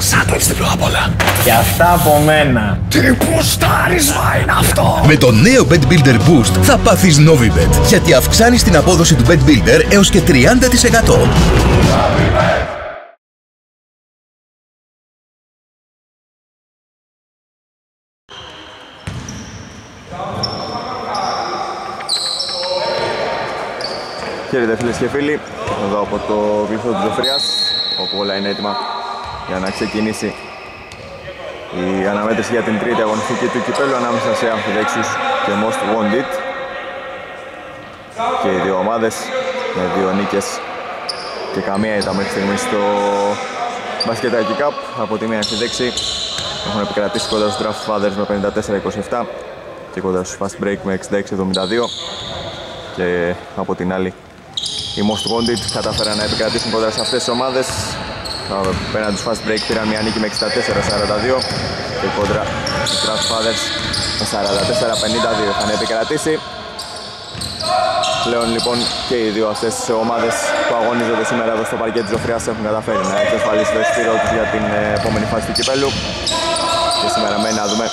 Σάντο έτσι διπλό απ' όλα. Και αυτά από μένα. Τι πουστάρισμα είναι αυτό. Με το νέο Bet Builder Boost θα πάθεις Novibet, γιατί αυξάνεις την απόδοση του Bet Builder έως και 30%. Χαίρετε φίλες και φίλοι, εδώ από το κλειστό της Ζωφρίας, όπου όλα είναι έτοιμα για να ξεκινήσει η αναμέτρηση για την τρίτη αγωνιστική του κυπέλου ανάμεσα σε Αμφιδέξους και Most Wanted. Και οι δύο ομάδες με δύο νίκες και καμία ήταν μέχρι στιγμής στο Μπασκετάκι Cup. Από τη μία Αμφιδέξη έχουν επικρατήσει κοντά στους Draft Fathers με 54-27 και κοντά στους Fast Break με 66-72 και από την άλλη οι Most Wanted κατάφεραν να επικρατήσουν κοντά σε αυτές τις ομάδες πέραν τους fast break πήραν μια νίκη με 64-42 και κόντρα στους Draft Fathers με 44-52 είχαν επικρατήσει. Πλέον λοιπόν και οι δύο αυτές τις ομάδες που αγωνίζονται σήμερα εδώ στο παρκέ της Ζωφριάς έχουν καταφέρει να εξασφαλίσει το εισιτήριο τους για την ε, επόμενη φάση του κυπέλου. Και σήμερα μένει να δούμε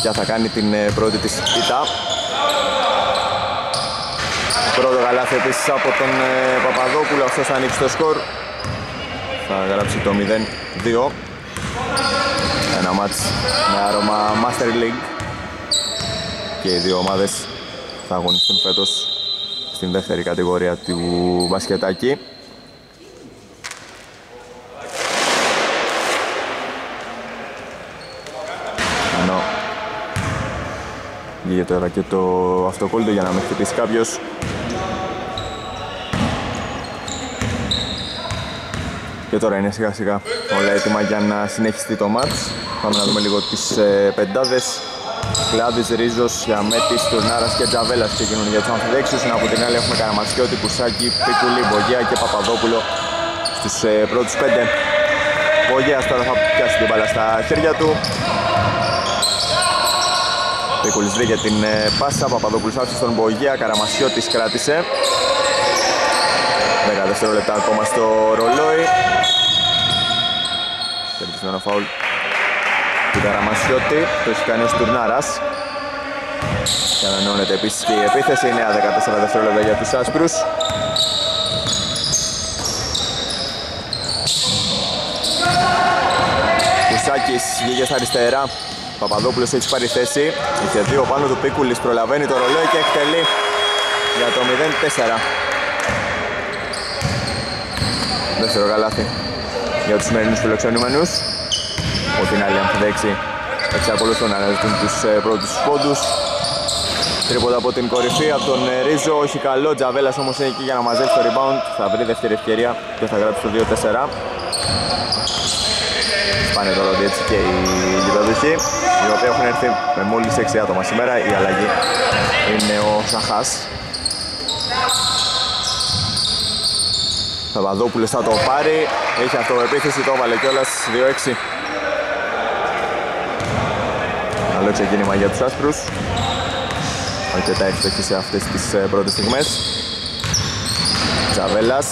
ποια θα κάνει την ε, πρώτη της ήττα. Πρώτο καλάθι επίσης από τον ε, Παπαδόπουλο, αυτός θα ανοίξει το σκορ θα γράψει το 0-2 ένα μάτς με άρωμα Master League. Και οι δύο ομάδες θα αγωνιστούν φέτος στην δεύτερη κατηγορία του μπασκετάκι. Ενώ βγήκε τώρα και το αυτοκόλλητο για να με χτυπήσει κάποιος Και τώρα είναι σιγά σιγά όλα έτοιμα για να συνεχιστεί το μάτς. Πάμε να δούμε λίγο τις ε, πεντάδες. Κλάδης, Ρίζος, Γιαμέτης, Τουρνάρας και Τζαβέλας ξεκινούν για τους αμφιδέξιους. Από την άλλη έχουμε Καραμασιώτη, Κουσάκη, Πίκουλη, Μπογιά και Παπαδόπουλο στους ε, πρώτους πέντε. Μπογιάς τώρα θα πιάσει την μπάλα στα χέρια του. Πίκουλης βρήκε την ε, πάσα, Παπαδόπουλος άφησε στον Μπογιά, Καραμασιώτης κράτησε. 10 δευτερόλεπτα ακόμα στο ρολόι. Κερδισμένο φαουλ του Καραμασιώτη, το έχει κάνει ο Στουρνάρας. Και ανανεώνεται επίσης και η επίθεση, νέα 14 δευτερόλεπτα για τους άσπρους. Κουσάκης βγήκε στα αριστερά. Παπαδόπουλος έχει πάρει θέση. Είχε δύο πάνω του Πίκουλης, προλαβαίνει το ρολόι και εκτελεί για το 0-4. Δεύτερο καλάθι για τους σημερινούς φιλοξενούμενους. Από την άλλη αμφιδέξη εξακολουθούν να αναζητούν τους ε, πρώτους πόντους. Τρίποτα από την κορυφή, από τον ε, Ρίζο, όχι καλό. Τζαβέλας όμως είναι εκεί για να μαζέψει το rebound. Θα βρει δεύτερη ευκαιρία και θα γράψει το 2-4. Πάνε τώρα έτσι και οι γηπεδούχοι, οι οποίοι έχουν έρθει με μόλις 6 άτομα σήμερα. Η αλλαγή είναι ο Σαχάς. Παπαδόπουλος θα το πάρει, έχει αυτοεπίθεση, το έβαλε κιόλας 2-6. Καλό ξεκίνημα για τους άσπρους. Αρκετά εύστοχοι σε αυτές τις ε, πρώτες στιγμές. Τσαβέλας.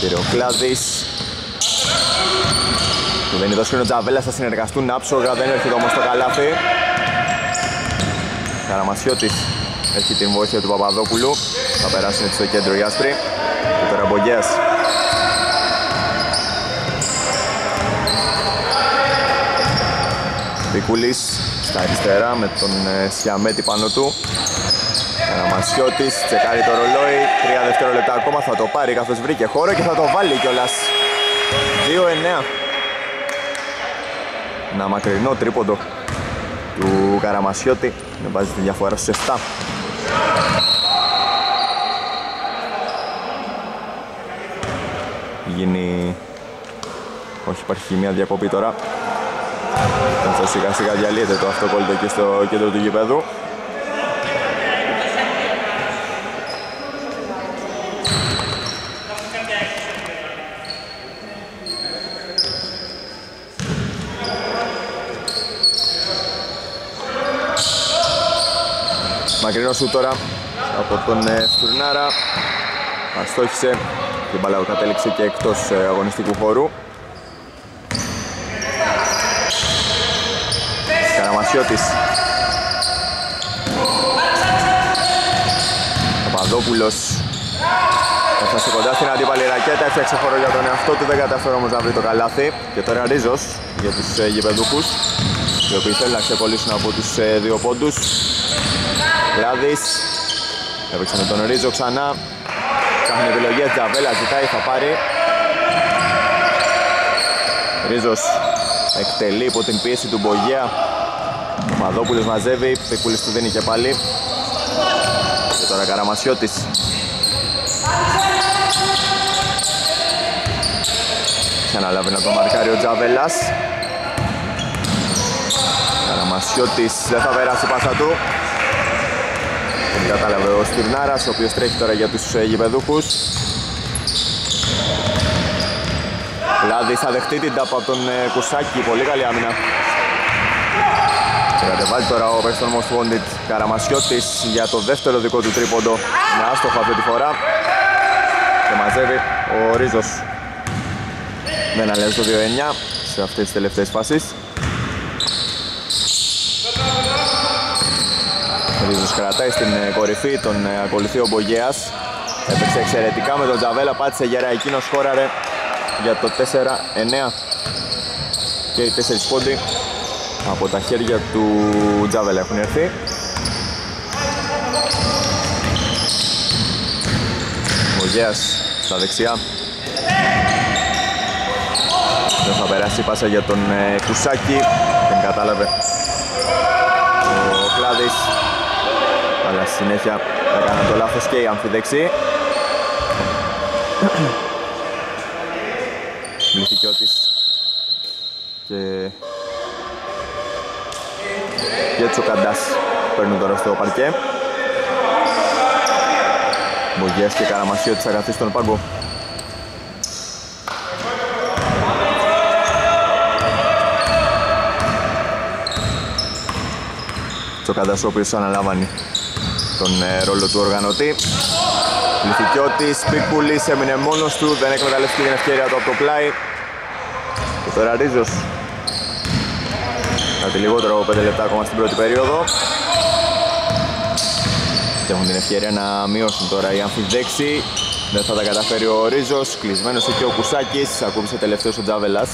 Πήρε ο Κλάδης. Του δίνει το σκρίνο Τζαβέλας, θα συνεργαστούν άψογα, δεν έρχεται όμως το καλάθι. Καραμασιώτης έχει την βοήθεια του Παπαδόπουλου. Θα περάσουν έτσι στο κέντρο οι άσπροι. Και τώρα Μπογκέας. Πικούλης στα αριστερά με τον ε, Σιαμέτη πάνω του. Καραμασιώτης, τσεκάρει το ρολόι, τρία δευτερόλεπτα ακόμα θα το πάρει καθώς βρήκε χώρο και θα το βάλει κιόλας. 2-9. Ένα μακρινό τρίποντο του Καραμασιώτη με βάζει τη διαφορά στους 7. Γίνει... Όχι υπάρχει μια διακοπή τώρα. Καθώς σιγά σιγά διαλύεται το αυτοκόλλητο εκεί στο κέντρο του γηπέδου. Μακρινό σου τώρα από τον ε, Στουρνάρα. Αστόχησε την μπάλα κατέληξε και εκτός ε, αγωνιστικού χώρου. Καραμασιώτης. Παπαδόπουλος Έφτασε κοντά στην αντίπαλη ρακέτα, έφτιαξε χώρο για τον εαυτό του, δεν κατάφερε όμως να βρει το καλάθι. Και τώρα Ρίζος για τους ε, γηπεδούχους, οι οποίοι θέλουν να ξεκολλήσουν από τους ε, δύο πόντους. Κλάδης, έπαιξε με τον Ρίζο ξανά. Κάνει επιλογές, Τζαβέλα ζητάει, θα πάρει. Ρίζος εκτελεί υπό την πίεση του Μπογέα. Μαδόπουλος μαζεύει, Πεκούλης του δίνει και πάλι. Και τώρα Καραμασιώτης Αναλάβει να το μαρκάρει ο Τζαβέλας Καραμασιώτης δεν θα περάσει πάσα του Δεν κατάλαβε ο Στυρνάρας ο οποίος τρέχει τώρα για τους ε, γηπεδούχους. Λάδι θα δεχτεί την τάπα από τον ε, Κουσάκη, πολύ καλή άμυνα. Κατεβάζει τώρα ο παίκτης των Most Wanted Καραμασιώτης για το δεύτερο δικό του τρίποντο. Με άστοχο αυτή τη φορά. Και μαζεύει ο Ρίζος. Δεν αλλάζει το 2-9 σε αυτές τις τελευταίες φάσεις. Ρίζος κρατάει στην ε, κορυφή, τον ε, ακολουθεί ο Μπογέας. Έπαιξε εξαιρετικά με τον Τζαβέλα, πάτησε γερά εκείνος χώραρε για το 4-9 και οι 4 πόντι από τα χέρια του Τζαβέλα έχουν έρθει. Μπογέας στα δεξιά δεν θα περάσει πάσα για τον ε, Κουσάκη. Δεν κατάλαβε ο Κλάδης. Αλλά συνέχεια έκανα το λάθος και η αμφιδεξή. Μπληθικιώτης και και Τσοκαντάς παίρνουν τώρα στο παρκέ. Μπογιάς και Καραμασιώτης θα καθίσει στον πάγκο. Τσοκαντάς ο οποίος αναλάμβανε τον ε, ρόλο του οργανωτή. Λυθικιώτης, Πίκουλης, έμεινε μόνος του, δεν εκμεταλλεύτηκε την ευκαιρία του από το πλάι. Και τώρα Ρίζος. Κάτι λιγότερο από 5 λεπτά ακόμα στην πρώτη περίοδο. Και έχουν την ευκαιρία να μειώσουν τώρα οι αμφιδέξοι. Δεν θα τα καταφέρει ο Ρίζος, κλεισμένος εκεί ο Κουσάκης, ακούμπησε τελευταίος ο Τζάβελας.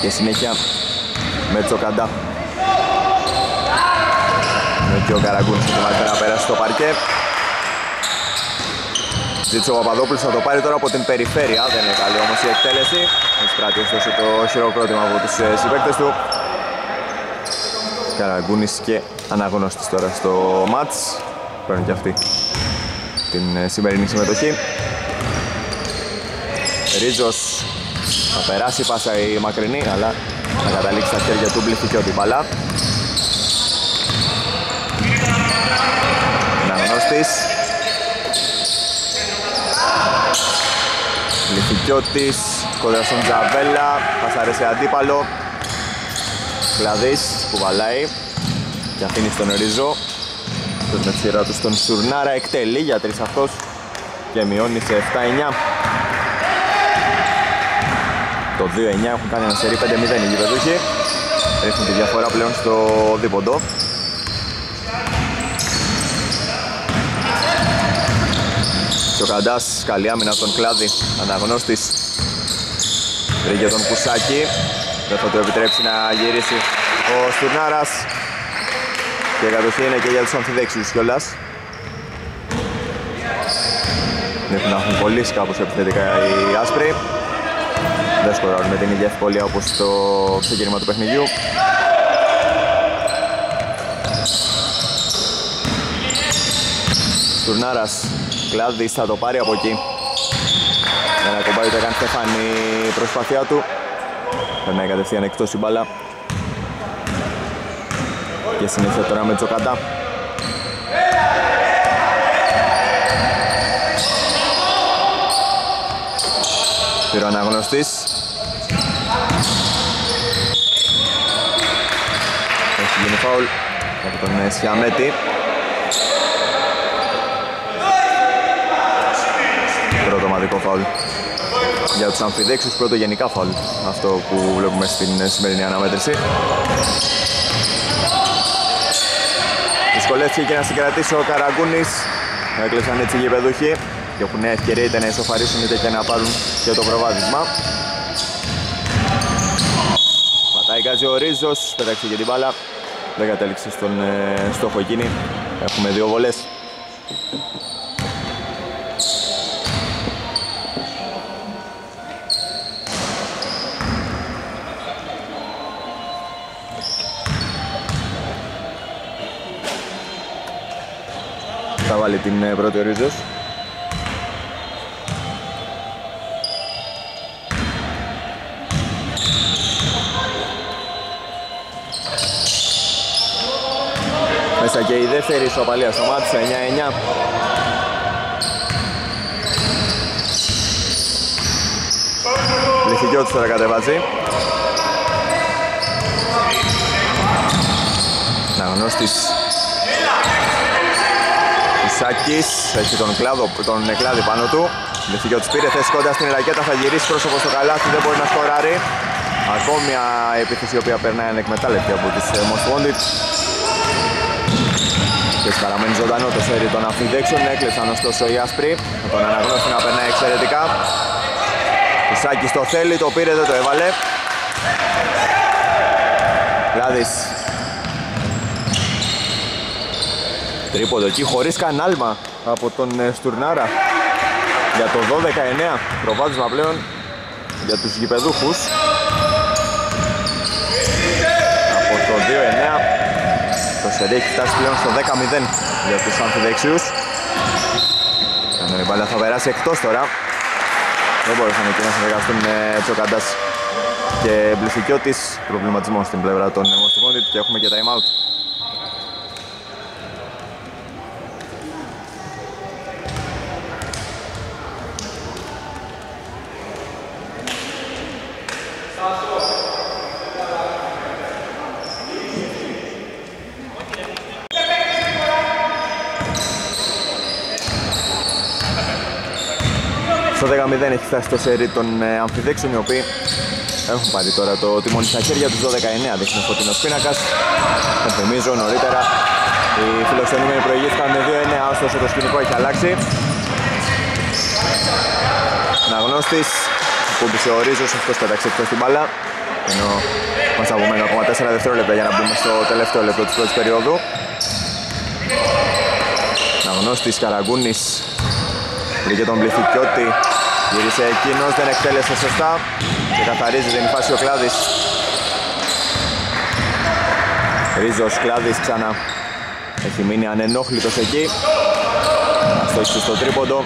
Και συνέχεια με Τσοκαντά και ο Καραγκούνης ετοιμάζεται να περάσει στο παρκέ. Ζήτησε ο Παπαδόπουλος θα το πάρει τώρα από την περιφέρεια, δεν είναι καλή όμως η εκτέλεση. Εισπράττει ωστόσο το χειροκρότημα από τους ε, συμπαίκτες του. Καραγκούνης και αναγνώστης τώρα στο μάτς. Παίρνουν και αυτή την ε, σημερινή συμμετοχή. Ρίζος θα περάσει πάσα η μακρινή, αλλά θα καταλήξει στα χέρια του και ό,τι μπαλά. Αναγνώστης Λυθικιώτης κοντά στον Τζαβέλα πασάρε σε αντίπαλο. Κλαδής που βαλάει και αφήνει στον Ρίζο με τη σειρά του στον Σουρνάρα εκτελεί για τρεις αυτός και μειώνει σε 7-9 το 2-9 έχουν κάνει ένα σερί 5-0 οι γηπεδούχοι ρίχνουν τη διαφορά πλέον στο δίποντο Τσοκαντάς, καλή άμυνα από τον Κλάδη, αναγνώστης. Βρήκε τον Κουσάκη, δεν θα του επιτρέψει να γυρίσει ο Στουρνάρας. Και κατοχή είναι και για τους αμφιδέξιους κιόλας. Έχουν να έχουν κολλήσει κάπως επιθετικά οι άσπροι. Δεν σκοράρουν με την ίδια ευκολία όπως το ξεκίνημα του παιχνιδιού Στουρνάρας Κλάδης θα το πάρει από εκεί. Δεν ακουμπάει ούτε καν στεφάνη η προσπάθειά του. Περνάει κατευθείαν εκτός η μπάλα. Και συνέχεια τώρα με Τζοκαντά. Πήρε ο αναγνωστής. Έχει γίνει φάουλ από τον Σιαμέτη. Τεχνικό φάουλ για τους αμφιδέξους, πρώτο γενικά φάουλ αυτό που βλέπουμε στην σημερινή αναμέτρηση. Δυσκολεύτηκε και να συγκρατήσει ο Καραγκούνης, έκλεισαν έτσι οι γηπεδούχοι και έχουν ευκαιρία είτε να ισοφαρίσουν είτε και να πάρουν και το προβάδισμα. Πατάει γκάζει ο Ρίζος, πέταξε και την μπάλα, δεν κατέληξε στον ε, στόχο εκείνη. Έχουμε δύο βολές. Την ε, πρώτη ο Ρίζος. Μέσα και η δεύτερη ισοπαλία στο μάτι, 9-9. Λυθικιώτης τώρα κατεβάζει. Αναγνώστης Ισάκης, έχει τον κλάδο, τον κλάδι πάνω του. Λυθικιώτης πήρε θέση κοντά στην ρακέτα, θα γυρίσει πρόσωπος στο καλάθι, δεν μπορεί να σκοράρει. Ακόμη μια επίθεση η οποία περνάει ανεκμετάλλευτη από τις ε, Most Wanted. Και παραμένει ζωντανό το σέρι των αφιδέξεων. Έκλεισαν ωστόσο οι άσπροι. Με τον αναγνώστη να περνάει εξαιρετικά. Ο Σάκης το θέλει, το πήρε, δεν το έβαλε. Λάδης. Τρίποντο εκεί χωρίς καν άλμα από τον ε, Στουρνάρα. Για το 12-9 προβάδισμα πλέον για τους γηπεδούχους. Από το 2-9 το σερί έχει φτάσει πλέον στο 10-0 για τους αμφιδεξιούς. Ενώ η μπάλα θα περάσει εκτός τώρα. Δεν μπορούσαν εκεί να συνεργαστούν με Τσοκαντάς και Μπληθικιώτης. Προβληματισμός στην πλευρά των Μοστιμόνιτ και έχουμε και time out. Στο 10-0 έχει φτάσει το σερί των ε, αμφιδέξεων οι οποίοι έχουν πάρει τώρα το τιμόνι στα χέρια τους 12-19 δείχνει ο φωτεινός πίνακας. Ενθυμίζω νωρίτερα. Οι φιλοξενούμενοι προηγήθηκαν με 2-9 ωστόσο το σκηνικό έχει αλλάξει. Αναγνώστης Κούμπησε ο Ρίζος, αυτός πέταξε εκτός την μπάλα. Ενώ μας απομένουν ακόμα 4 δευτερόλεπτα για να μπούμε στο τελευταίο λεπτό της πρώτης περίοδου. Αναγνώστης Καραγκούνης Βρήκε τον Πληθυκιώτη, γύρισε εκείνος, δεν εκτέλεσε σωστά και καθαρίζει την φάση ο Κλάδης. Ρίζος Κλάδης ξανά έχει μείνει ανενόχλητος εκεί. Αστόχησε στο τρίποντο.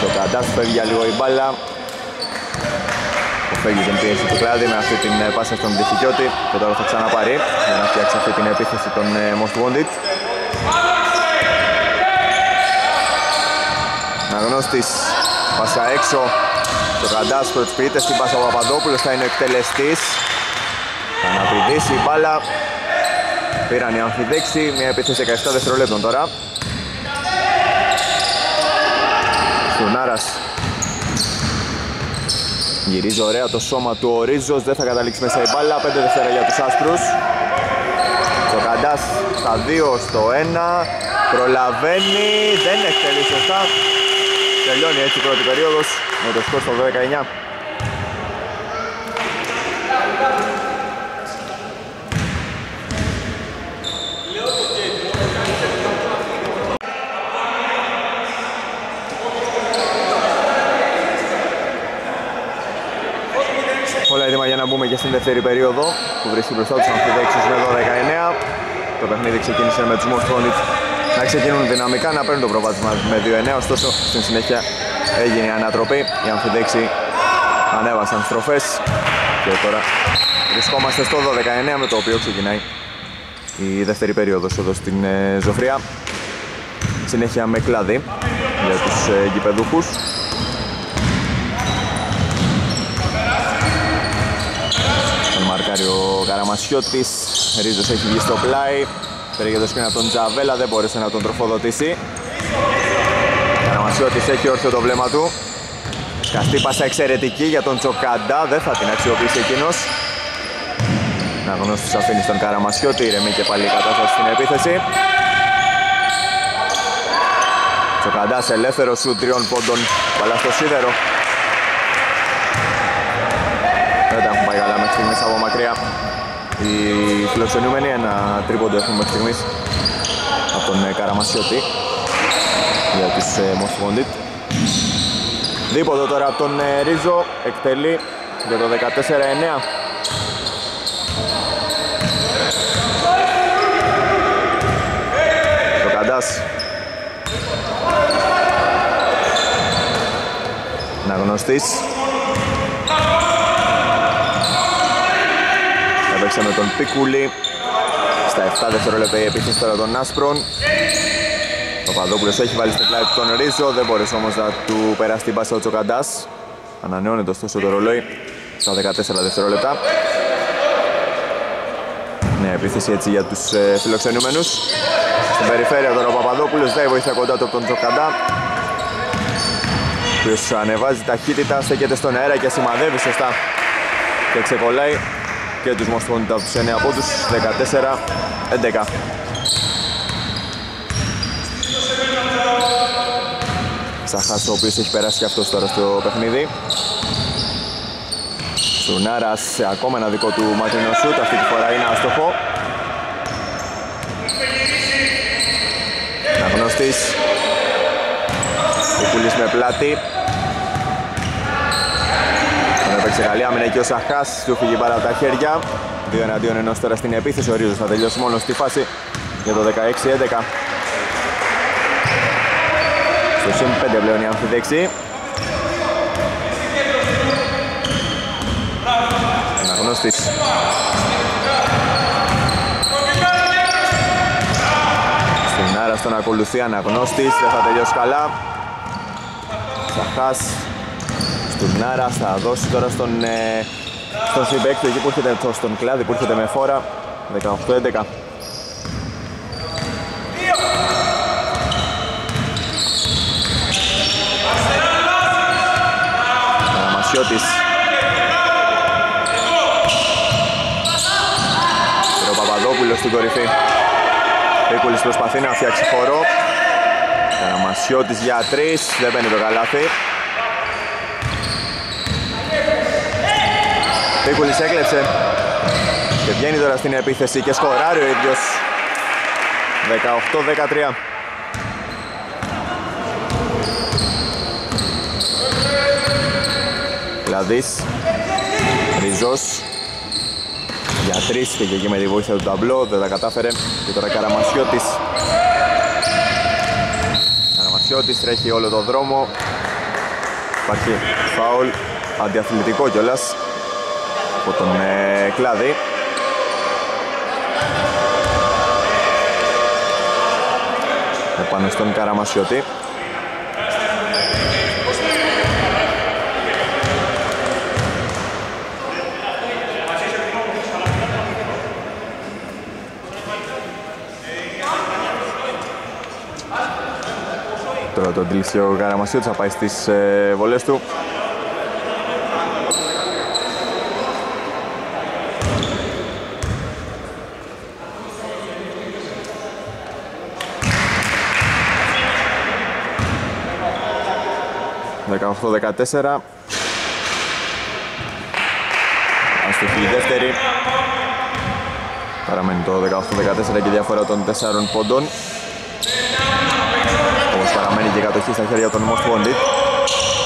Το Καντάς φεύγει για λίγο η μπάλα. Φεύγει την πίεση του Κλάδη με αυτή την πάσα στον Πληθυκιώτη και τώρα θα ξαναπάρει για να φτιάξει αυτή την επίθεση των Most Wanted. Αναγνώστης πάσα έξω. Το Καντάς προσποιείται στην πάσα ο Παπαδόπουλος θα είναι ο εκτελεστής. Θα αναπηδήσει η μπάλα. Πήραν οι αμφιδέξοι μια επίθεση 17 δευτερολέπτων τώρα. Στουνάρας γυρίζει ωραία το σώμα του ο Ρίζος δεν θα καταλήξει μέσα η μπάλα. 5 δευτερά για τους άσπρους. Το Καντάς στα 2 στο 1 προλαβαίνει δεν εκτελεί σωστά Τελειώνει έτσι η πρώτη περίοδος με το σκορ στο 19. Όλα έτοιμα για να μπούμε και στην δεύτερη περίοδο που βρίσκει μπροστά τους αμφιδέξους με 12-19. Το παιχνίδι ξεκίνησε με τους Most να ξεκινούν δυναμικά να παίρνουν το προβάδισμα με 2-9 ωστόσο στην συνέχεια έγινε η ανατροπή. Οι αμφιδέξοι ανέβασαν στροφές και τώρα βρισκόμαστε στο 12-19 με το οποίο ξεκινάει η δεύτερη περίοδος εδώ στην ε, Ζωφρία. Συνέχεια με κλάδι για τους ε, γηπεδούχους. Τον μαρκάρει ο Καραμασιώτης Ρίζος έχει βγει στο πλάι Πήρε το σκριν από τον Τζαβέλα, δεν μπόρεσε να τον τροφοδοτήσει. Καραμασιώτης έχει όρθιο το βλέμμα του. Σκαστή πάσα εξαιρετική για τον Τσοκαντά, δεν θα την αξιοποιήσει εκείνος. Να γνώστος αφήνει στον Καραμασιώτη, ηρεμή και πάλι η κατάσταση στην επίθεση. Τσοκαντάς ελεύθερος σου τριών πόντων, παλά στο σίδερο. Δεν τα έχουν πάει καλά μέχρι στιγμής από μακριά. Οι φιλοξενούμενοι ένα τρίποντο έχουν μέχρι στιγμής από τον ε, Καραμασιώτη για τους Μοσφοντίτ. Δίποτο τώρα από τον ε, Ρίζο, εκτελεί για το 14-9. Το Καντάς. Αναγνωστής. Έπαιξε με τον Πίκουλη. Στα 7 δευτερόλεπτα η επίθεση τώρα των Άσπρων. Ο Παπαδόπουλος έχει βάλει στην πλάτη τον Ρίζο, δεν μπορείς όμως να του περάσει την πάσα ο Τσοκαντάς. Ανανεώνεται ωστόσο το ρολόι στα 14 δευτερόλεπτα. Ναι, επίθεση έτσι για τους ε, φιλοξενούμενους. Στην περιφέρεια τώρα ο Παπαδόπουλος δεν βοήθεια κοντά του από τον Τσοκαντά. Ο οποίος ανεβάζει ταχύτητα, στέκεται στον αέρα και σημαδεύει σωστά και ξεκολλάει και τους Μοσπονίτα από τους 9 από τους 14-11. Σαχάς ο οποίος έχει περάσει και αυτός τώρα στο παιχνίδι. Στουρνάρας σε ακόμα ένα δικό του μακρινό σούτ, αυτή τη φορά είναι άστοχο. Αναγνωστής. Κουκούλης με πλάτη. Τον έπαιξε καλή άμυνα και ο Σαχάς, του φύγει πάρα από τα χέρια. Δύο εναντίον ενός τώρα στην επίθεση, ο Ρίζος θα τελειώσει μόνος στη φάση για το 16-11. Στο συν 5 πλέον η αμφιδέξη. Αναγνώστης. Στην άρα στον ακολουθεί αναγνώστης, δεν θα τελειώσει καλά. Σαχάς στον Άρα θα δώσει τώρα στον, ε, στον συμπέκτη εκεί που έρχεται στον κλάδι που έρχεται με φόρα. 18-11 Αναμασιώτης. Και ο Παπαδόπουλος στην κορυφή. Πίκουλης προσπαθεί να φτιάξει χώρο Καραμασιώτης για τρεις, δεν μπαίνει το καλάθι Πίκουλης έκλεψε και βγαίνει τώρα στην επίθεση και σκοράρει ο ίδιος. 18-13 Κλαδής Ριζός. Για τρεις και εκεί με τη βοήθεια του ταμπλό δεν τα κατάφερε. Και τώρα Καραμασιώτης. Καραμασιώτης τρέχει όλο το δρόμο. Υπάρχει φάουλ αντιαθλητικό κιόλας από τον ε, Κλάδη. Επάνω στον Καραμασιώτη. Τώρα το αντιλήσει ο Καραμασιώτης θα πάει στις ε, βολές του. 18-14 Αστοχή η δεύτερη. Παραμένει το 18-14 και διαφορά των 4 πόντων. Όπως παραμένει και η κατοχή στα χέρια των Most Wanted.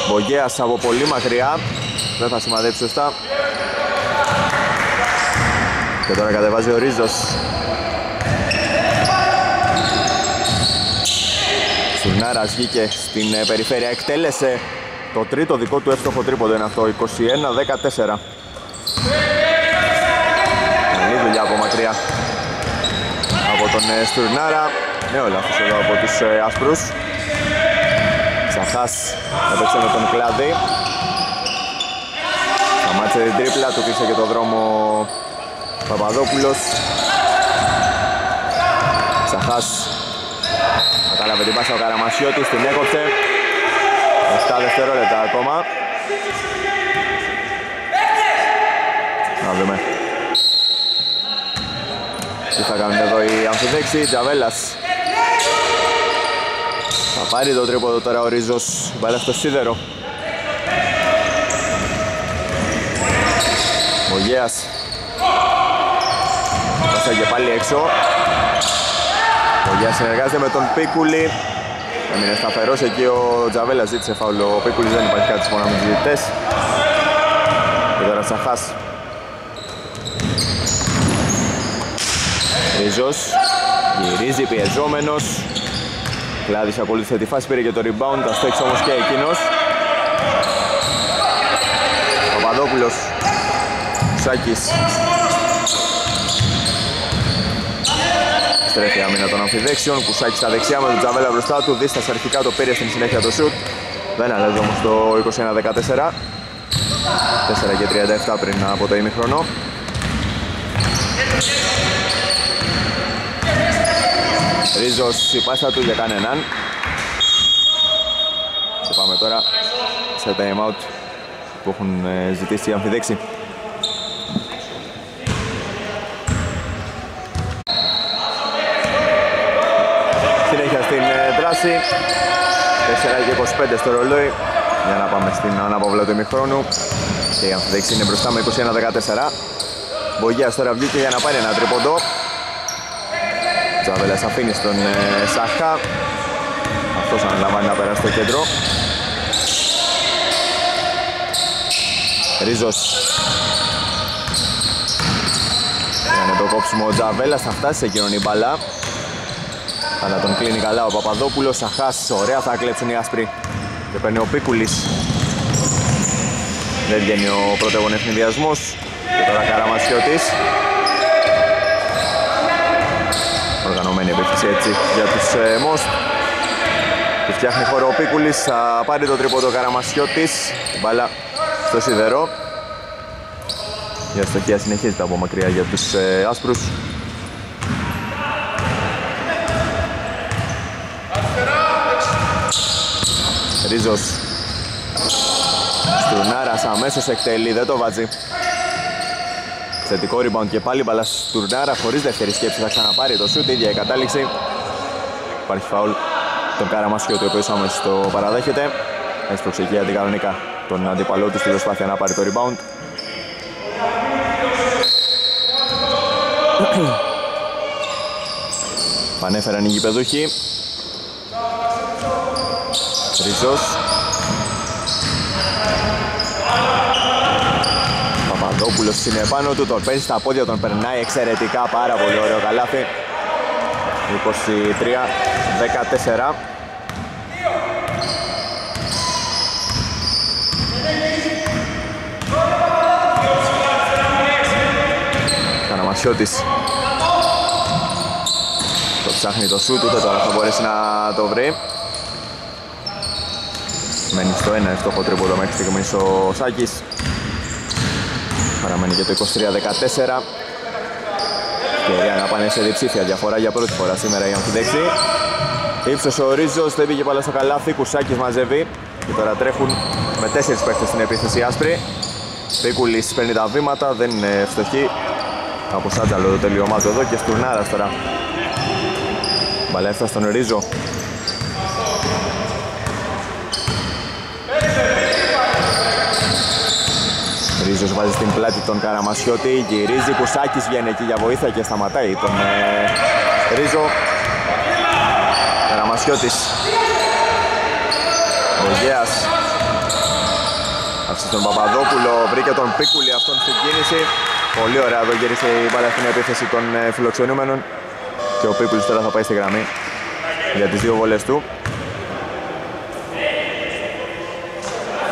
Μπογέας από πολύ μακριά. Δεν θα σημαδέψει σωστά. Και τώρα κατεβάζει ο Ρίζος. Σουρνάρας βγήκε στην ε, περιφέρεια, εκτέλεσε το τρίτο δικό του εύστοχο τρίποντο είναι αυτό, 21-14. Καλή δουλειά από μακριά από τον ε, Στουρνάρα. Νέο λάθος εδώ από τους ε, άσπρους. Σαχάς έπαιξε με τον Κλάδη. Σταμάτησε την τρίπλα, του κλείσε και το δρόμο Παπαδόπουλος. Σαχάς Κατάλαβε την πάσα ο Καραμασιώτης, την έκοψε 7 δευτερόλεπτα ακόμα Να δούμε. Τι θα κάνουν εδώ οι αμφιδέξοι, Τζαβέλας. Θα πάρει το τρίποδο τώρα ο Ρίζος, βάλε στο σίδερο. Μογέας. Πάσα και πάλι έξω. Μογέας συνεργάζεται με τον Πίκουλη. Έμεινε σταθερός εκεί ο Τζαβέλας ζήτησε φάουλο. Ο Πίκουλης δεν υπάρχει κάτι συμφωνά με τους διαιτητές. Και τώρα Σαχάς. Ρίζος. Γυρίζει πιεζόμενος. Κλάδης ακολούθησε τη φάση, πήρε και το rebound, τα στέξει όμως και εκείνος. Παπαδόπουλος. Σάκης. Στρέφει άμυνα των αμφιδέξεων, Κουσάκης στα δεξιά με τον Τζαβέλα μπροστά του, Δίστας αρχικά το πήρε στην συνέχεια το σουτ. Δεν αλλάζει όμως το 21-14. 4 και 37 πριν από το ημιχρονό. Ρίζος η πάσα του για κανέναν. Και πάμε τώρα σε time out που έχουν ε, ζητήσει οι αμφιδέξοι. Συνέχεια στην ε, δράση. 4 και 25 στο ρολόι για να πάμε στην ανάπαυλα του ημιχρόνου. Και η αμφιδέξη είναι μπροστά με 21-14. Μπογιάς τώρα βγήκε για να πάρει ένα τρίποντο. Τζαβέλας αφήνει στον ε, Σαχά. Αυτός αναλαμβάνει να περάσει στο κέντρο. Ρίζος. Έκανε το κόψιμο ο Τζαβέλας, θα φτάσει σε εκείνον η μπαλά. Αλλά τον κλείνει καλά ο Παπαδόπουλος, Σαχάς, ωραία θα κλέψουν οι άσπροι. Και παίρνει ο Πίκουλης. Δεν βγαίνει ο πρωτεύον ευνηδιασμός. Και τώρα Καραμασιώτης. Οργανωμένη επίθεση έτσι για τους ε, Μόστ. Του φτιάχνει χώρο ο Πίκουλης, θα πάρει το τρίποντο Καραμασιώτης. Μπάλα στο σιδερό. Η αστοχία συνεχίζεται από μακριά για τους ε, άσπρους. Ρίζος. Στουρνάρας αμέσως εκτελεί, δεν το βάζει. Θετικό rebound και πάλι μπαλά Στουρνάρα χωρίς δεύτερη σκέψη. Θα ξαναπάρει το σούτ, ίδια η κατάληξη. Υπάρχει φάουλ. Τον Καραμασιώτη ο οποίος άμεσα το παραδέχεται. Έσπρωξε εκεί αντικανονικά τον αντίπαλό του στη προσπάθεια να πάρει το rebound. Πανέφεραν οι γηπεδούχοι Ρίζος Παπαδόπουλος είναι επάνω του, τον παίζει στα πόδια, τον περνάει εξαιρετικά, πάρα πολύ ωραίο καλάθι. 23-14 Καναμασιώτης Το ψάχνει το σούτ, ούτε τώρα θα μπορέσει να το βρει Μένει στο 1 στο τρίποδο μέχρι στιγμής ο Σάκης. Παραμένει και το 23-14 Ευκαιρία να πάνε σε διψήφια διαφορά για πρώτη φορά σήμερα η αμφιδέξη. Ήψος ο Ρίζος, δεν πήγε πάλι στο καλάθι, Κουσάκης μαζεύει. Και τώρα τρέχουν με τέσσερις παίκτες στην επίθεση άσπρη. Πίκουλης παίρνει τα βήματα, δεν είναι φτωχή από Σάτζαλο το τελειωμά του εδώ και Στουρνάρας τώρα. Μπαλέφτα στον Ρίζο Ρίζος βάζει στην πλάτη τον Καραμασιώτη, γυρίζει, Κουσάκης βγαίνει εκεί για βοήθεια και σταματάει τον ε, Ρίζο. Καραμασιώτης. Ο Γέας. Άφησε τον Παπαδόπουλο, βρήκε τον Πίκουλη αυτόν στην κίνηση. Πολύ ωραία εδώ γύρισε η μπάλα στην επίθεση των ε, φιλοξενούμενων. Και ο Πίκουλης τώρα θα πάει στη γραμμή για τις δύο βολές του.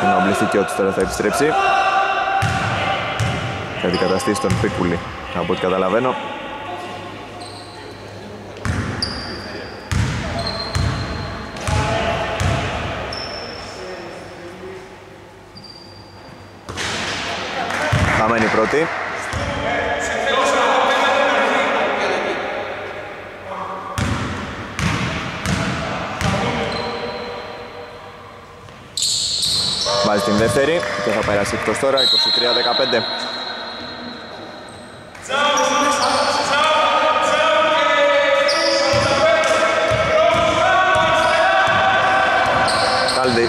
Είναι ο Μπλιστικιώτης τώρα θα επιστρέψει θα αντικαταστήσει τον Πίκουλη από ό,τι καταλαβαίνω. Χαμένη πρώτη. Βάζει την δεύτερη και θα περάσει εκτός τώρα, 23-15.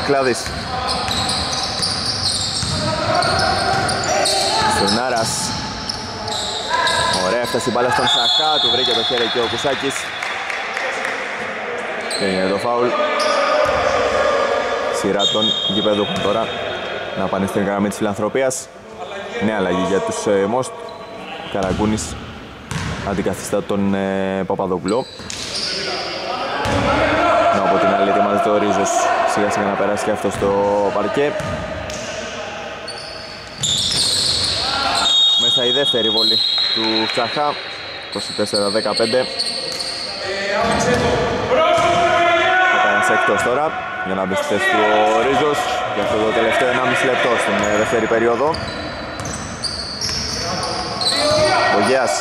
Κλάδης Στουρνάρας. Ωραία έφτασε η μπάλα στον Σαχά Του βρήκε το χέρι και ο Κουσάκης. Και είναι το φάουλ. Σειρά των γηπεδούχων τώρα Να πάνε στην γραμμή της φιλανθρωπίας. Νέα αλλαγή για τους ε, Μόστ Καραγκούνης αντικαθιστά τον ε, Παπαδοπουλό από την άλλη ετοιμάζεται ο Ρίζος. Σιγά σιγά να περάσει και αυτός στο παρκέ. Μέσα η δεύτερη βολή του Τσαχά 24-15 θα πέρασε εκτός τώρα για να μπει στη θέση του ο Ρίζος. Για αυτό το τελευταίο 1,5 λεπτό στην ε, δεύτερη περίοδο. Μπογιάς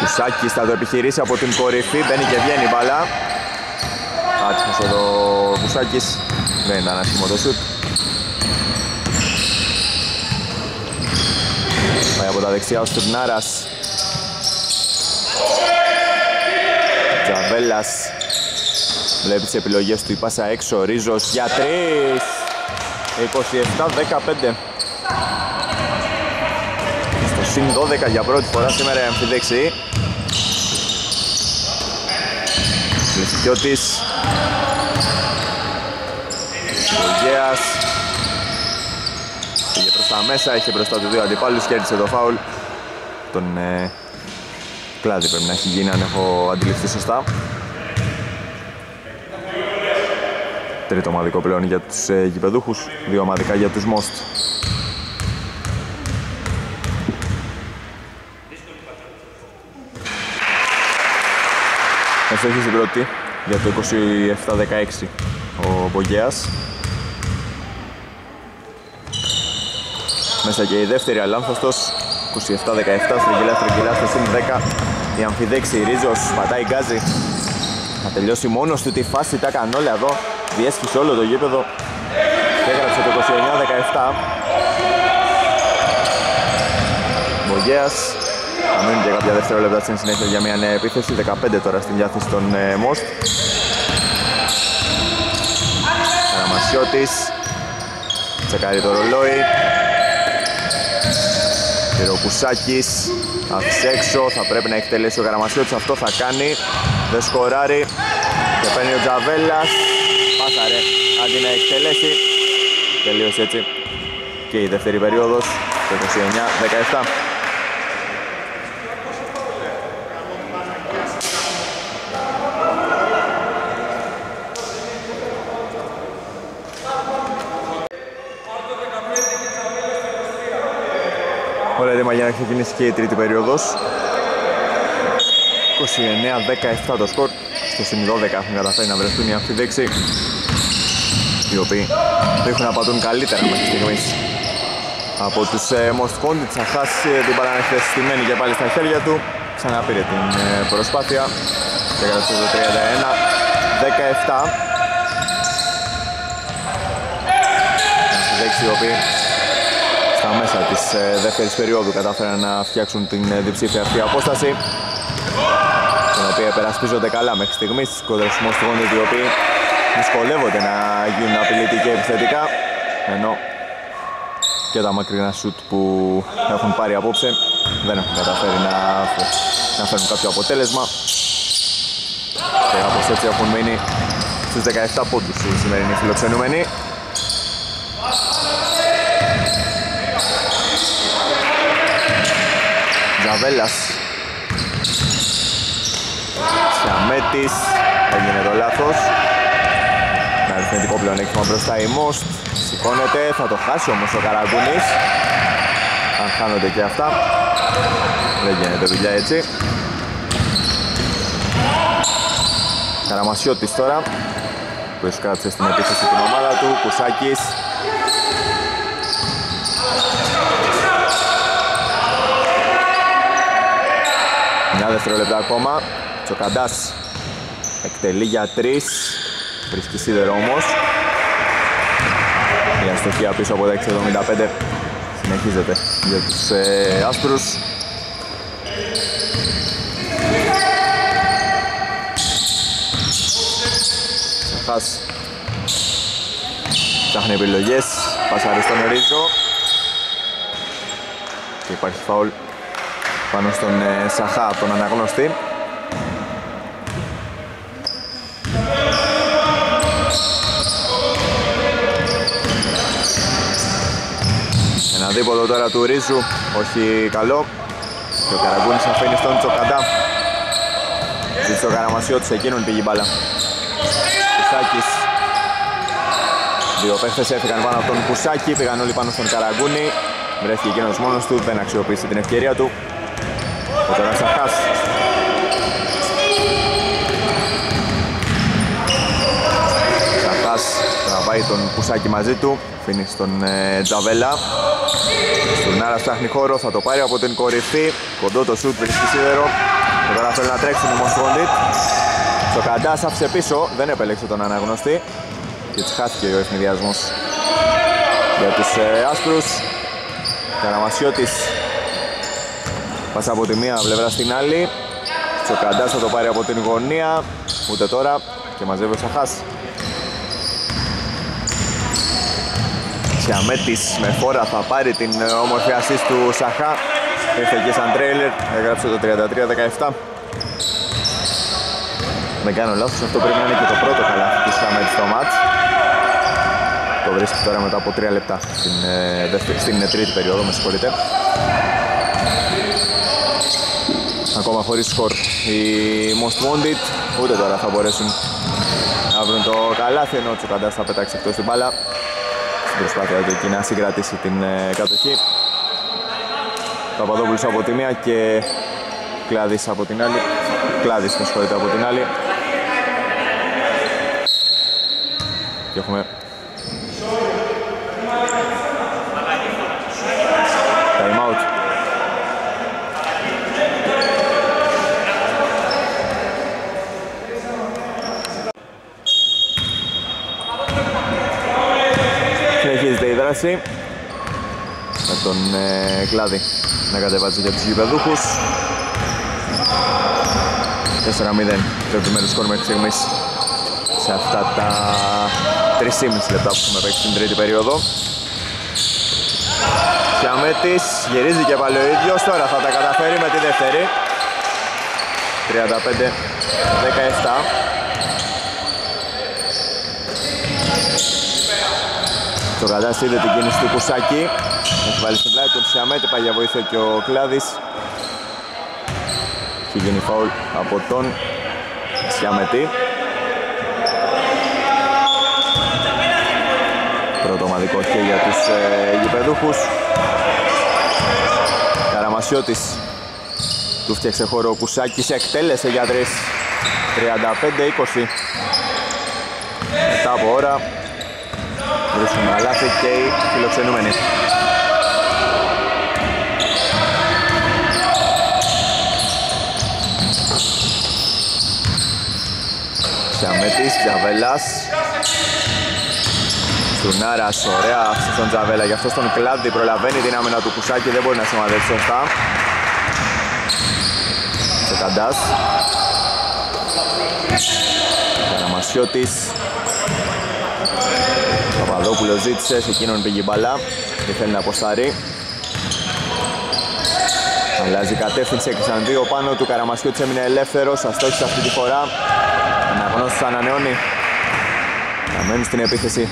Κουσάκης θα το επιχειρήσει από την κορυφή, μπαίνει και βγαίνει η μπάλα. Άτυχος εδώ ο Κουσάκης, δεν ήταν άσχημο το σουτ. Πάει από τα δεξιά ο Στουρνάρας. Τζαβέλας βλέπει τις επιλογές του, η πάσα έξω, Ρίζος για 3. 27-15 στο συν 12 για πρώτη φορά σήμερα η αμφιδέξη Λευκιώτης Γεωργέας Πήγε προς τα μέσα, είχε μπροστά του δύο αντιπάλους κέρδισε το φάουλ. Τον ε, κλάδι πρέπει να έχει γίνει αν έχω αντιληφθεί σωστά. Τρίτο ομαδικό πλέον για τους ε, γηπεδούχους, δύο ομαδικά για τους Most. Αστοχή στην πρώτη για το 27-16 ο Μπογέας. Μέσα και η δεύτερη αλάνθωστος 27-17 στριγγυλά στριγγυλά στο συν 10 η αμφιδέξη Ρίζος πατάει γκάζι. Θα τελειώσει μόνος του τη φάση τα έκανε όλα εδώ. Διέσχισε όλο το γήπεδο. Και έγραψε το 29-17 Μπογέας θα μείνουν και κάποια δευτερόλεπτα στην συνέχεια για μια νέα επίθεση. 15 τώρα στην διάθεση των ε, Μόστ. Καραμασιώτης. Τσεκάρει το ρολόι. Κυροκουσάκης. Άφησε έξω. Θα πρέπει να εκτελέσει ο Καραμασιώτης. Αυτό θα κάνει. Δεν σκοράρει. Και παίρνει ο Τζαβέλας. Πάσαρε. Αντί να εκτελέσει. Τελείωσε έτσι. Και η δεύτερη περίοδος. Το 29-17. Όλα έτοιμα για να ξεκινήσει και η τρίτη περίοδος. 29-17 το σκορ. Στο συν 12 έχουν καταφέρει να βρεθούν οι αμφιδέξοι Οι οποίοι έχουν να πατούν καλύτερα μέχρι στιγμής από τους ε, Most Content θα χάσει την παρανέχεια στημένη και πάλι στα χέρια του. Ξαναπήρε την ε, προσπάθεια. Και κρατούσε το 31 17 οι οποίοι στα μέσα της ε, δεύτερης περίοδου κατάφεραν να φτιάξουν την ε, διψήφια αυτή απόσταση την οποία περασπίζονται καλά μέχρι στιγμής κοντρές του οι οποίοι δυσκολεύονται να γίνουν απειλητικοί και επιθετικά ενώ και τα μακρινά σουτ που έχουν πάρει απόψε δεν έχουν καταφέρει να, να φέρουν κάποιο αποτέλεσμα. Και όπως έτσι έχουν μείνει στους 17 πόντους οι σημερινοί φιλοξενούμενοι Ζαβέλας Σιαμέτης έγινε το λάθος. Με αριθμητικό πλεονέκτημα μπροστά η Μόστ σηκώνεται, θα το χάσει όμως ο Καραγκούνης. Αν χάνονται και αυτά δεν γίνεται δουλειά έτσι. Καραμασιώτης τώρα που εσκράτησε στην επίθεση την ομάδα του Κουσάκης δευτερόλεπτα ακόμα. Τσοκαντάς εκτελεί για τρεις. Βρίσκει σίδερο όμως. Η αστοχία πίσω από τα 6.75 συνεχίζεται για τους ε, άσπρους. Σαχάς ψάχνει επιλογές, πασάρει στον Ρίζο και υπάρχει φαουλ πάνω στον ε, Σαχά από τον αναγνώστη. Ένα δίποδο τώρα του Ρίζου, όχι καλό. Και ο Καραγκούνης αφήνει στον Τσοκαντά. Ζήτησε ο Καραμασιώτης, εκείνον πήγε η μπάλα. Κουσάκης. Δύο παίχτες έφυγαν πάνω από τον Κουσάκη, πήγαν όλοι πάνω στον Καραγκούνη. Βρέθηκε εκείνος μόνος του, δεν αξιοποίησε την ευκαιρία του. Ο τώρα Σαχάς. Σαχάς τραβάει τον Κουσάκη μαζί του, αφήνει στον ε, Τζαβέλα. Στουρνάρα ψάχνει χώρο, θα το πάρει από την κορυφή. Κοντό το σουτ, βρίσκει σίδερο. Και τώρα θέλει να τρέξει ο Μοσχόντιτ. Στο Καντάς άφησε πίσω, δεν επέλεξε τον αναγνωστή. Και έτσι χάθηκε ο ευνηδιασμός για τους ε, άσπρους. Καραμασιώτης Πάσα από τη μία πλευρά στην άλλη. Τσοκαντάς θα το πάρει από την γωνία. Ούτε τώρα και μαζεύει ο Σαχάς. Σιαμέτης με φόρα θα πάρει την όμορφη ασίστ του Σαχά. Ήρθε και σαν τρέιλερ, έγραψε το 33-17. Δεν κάνω λάθος, αυτό πρέπει να είναι και το πρώτο καλάθι του Σιαμέτης στο μάτς. Το βρίσκει τώρα μετά από 3 λεπτά στην, ε, στην τρίτη περίοδο, με συγχωρείτε. Ακόμα χωρίς σκορ. Οι Most Wanted ούτε τώρα θα μπορέσουν να βρουν το καλάθι ενώ ο Τσοκαντάς θα πετάξει εκτός την μπάλα. Στην προσπάθεια του εκεί να συγκρατήσει την ε, κατοχή. Παπαδόπουλος από τη μία και Κλάδης από την άλλη. Κλάδης με συγχωρείτε από την άλλη. Και έχουμε time out Συνεχίζεται η δράση με τον ε, Κλάδη να κατεβάζει για τους γηπεδούχους. 4-0 το επιμένου σκορ μέχρι στιγμής. Σε αυτά τα 3,5 λεπτά που έχουμε παίξει στην τρίτη περίοδο. Σιαμέτης γυρίζει και πάλι ο ίδιος. Τώρα θα τα καταφέρει με τη δεύτερη. 35-17 Το Καντάς είδε την κίνηση του Κουσάκη. Έχει βάλει στην πλάτη του Σιαμέτη, πάει για βοήθεια και ο Κλάδης. Έχει γίνει φαουλ από τον Σιαμέτη. Πρώτο ομαδικό και για τους ε, γηπεδούχους. Καραμασιώτης. Του φτιάξε χώρο ο Κουσάκης εκτέλεσε για 3 35-20 μετά από ώρα βρίσκουν αλάθη και οι φιλοξενούμενοι Σιαμέτης, Τζαβέλας Στουνάρας, ωραία αυτή στον Τζαβέλα, γι' αυτό στον Κλάδι προλαβαίνει την άμυνα του Κουσάκη, δεν μπορεί να σημαδεύσει σωστά. Τσεκαντάς. Καραμασιώτης. Παπαδόπουλος ζήτησε, σε εκείνον πήγε η μπαλά και θέλει να αποστάρει. Αλλάζει κατεύθυνση, έκλεισαν δύο πάνω του, Καραμασιώτης έμεινε ελεύθερος, αστόχησε αυτή τη φορά. Αναγνώστης ανανεώνει. Μένει στην επίθεση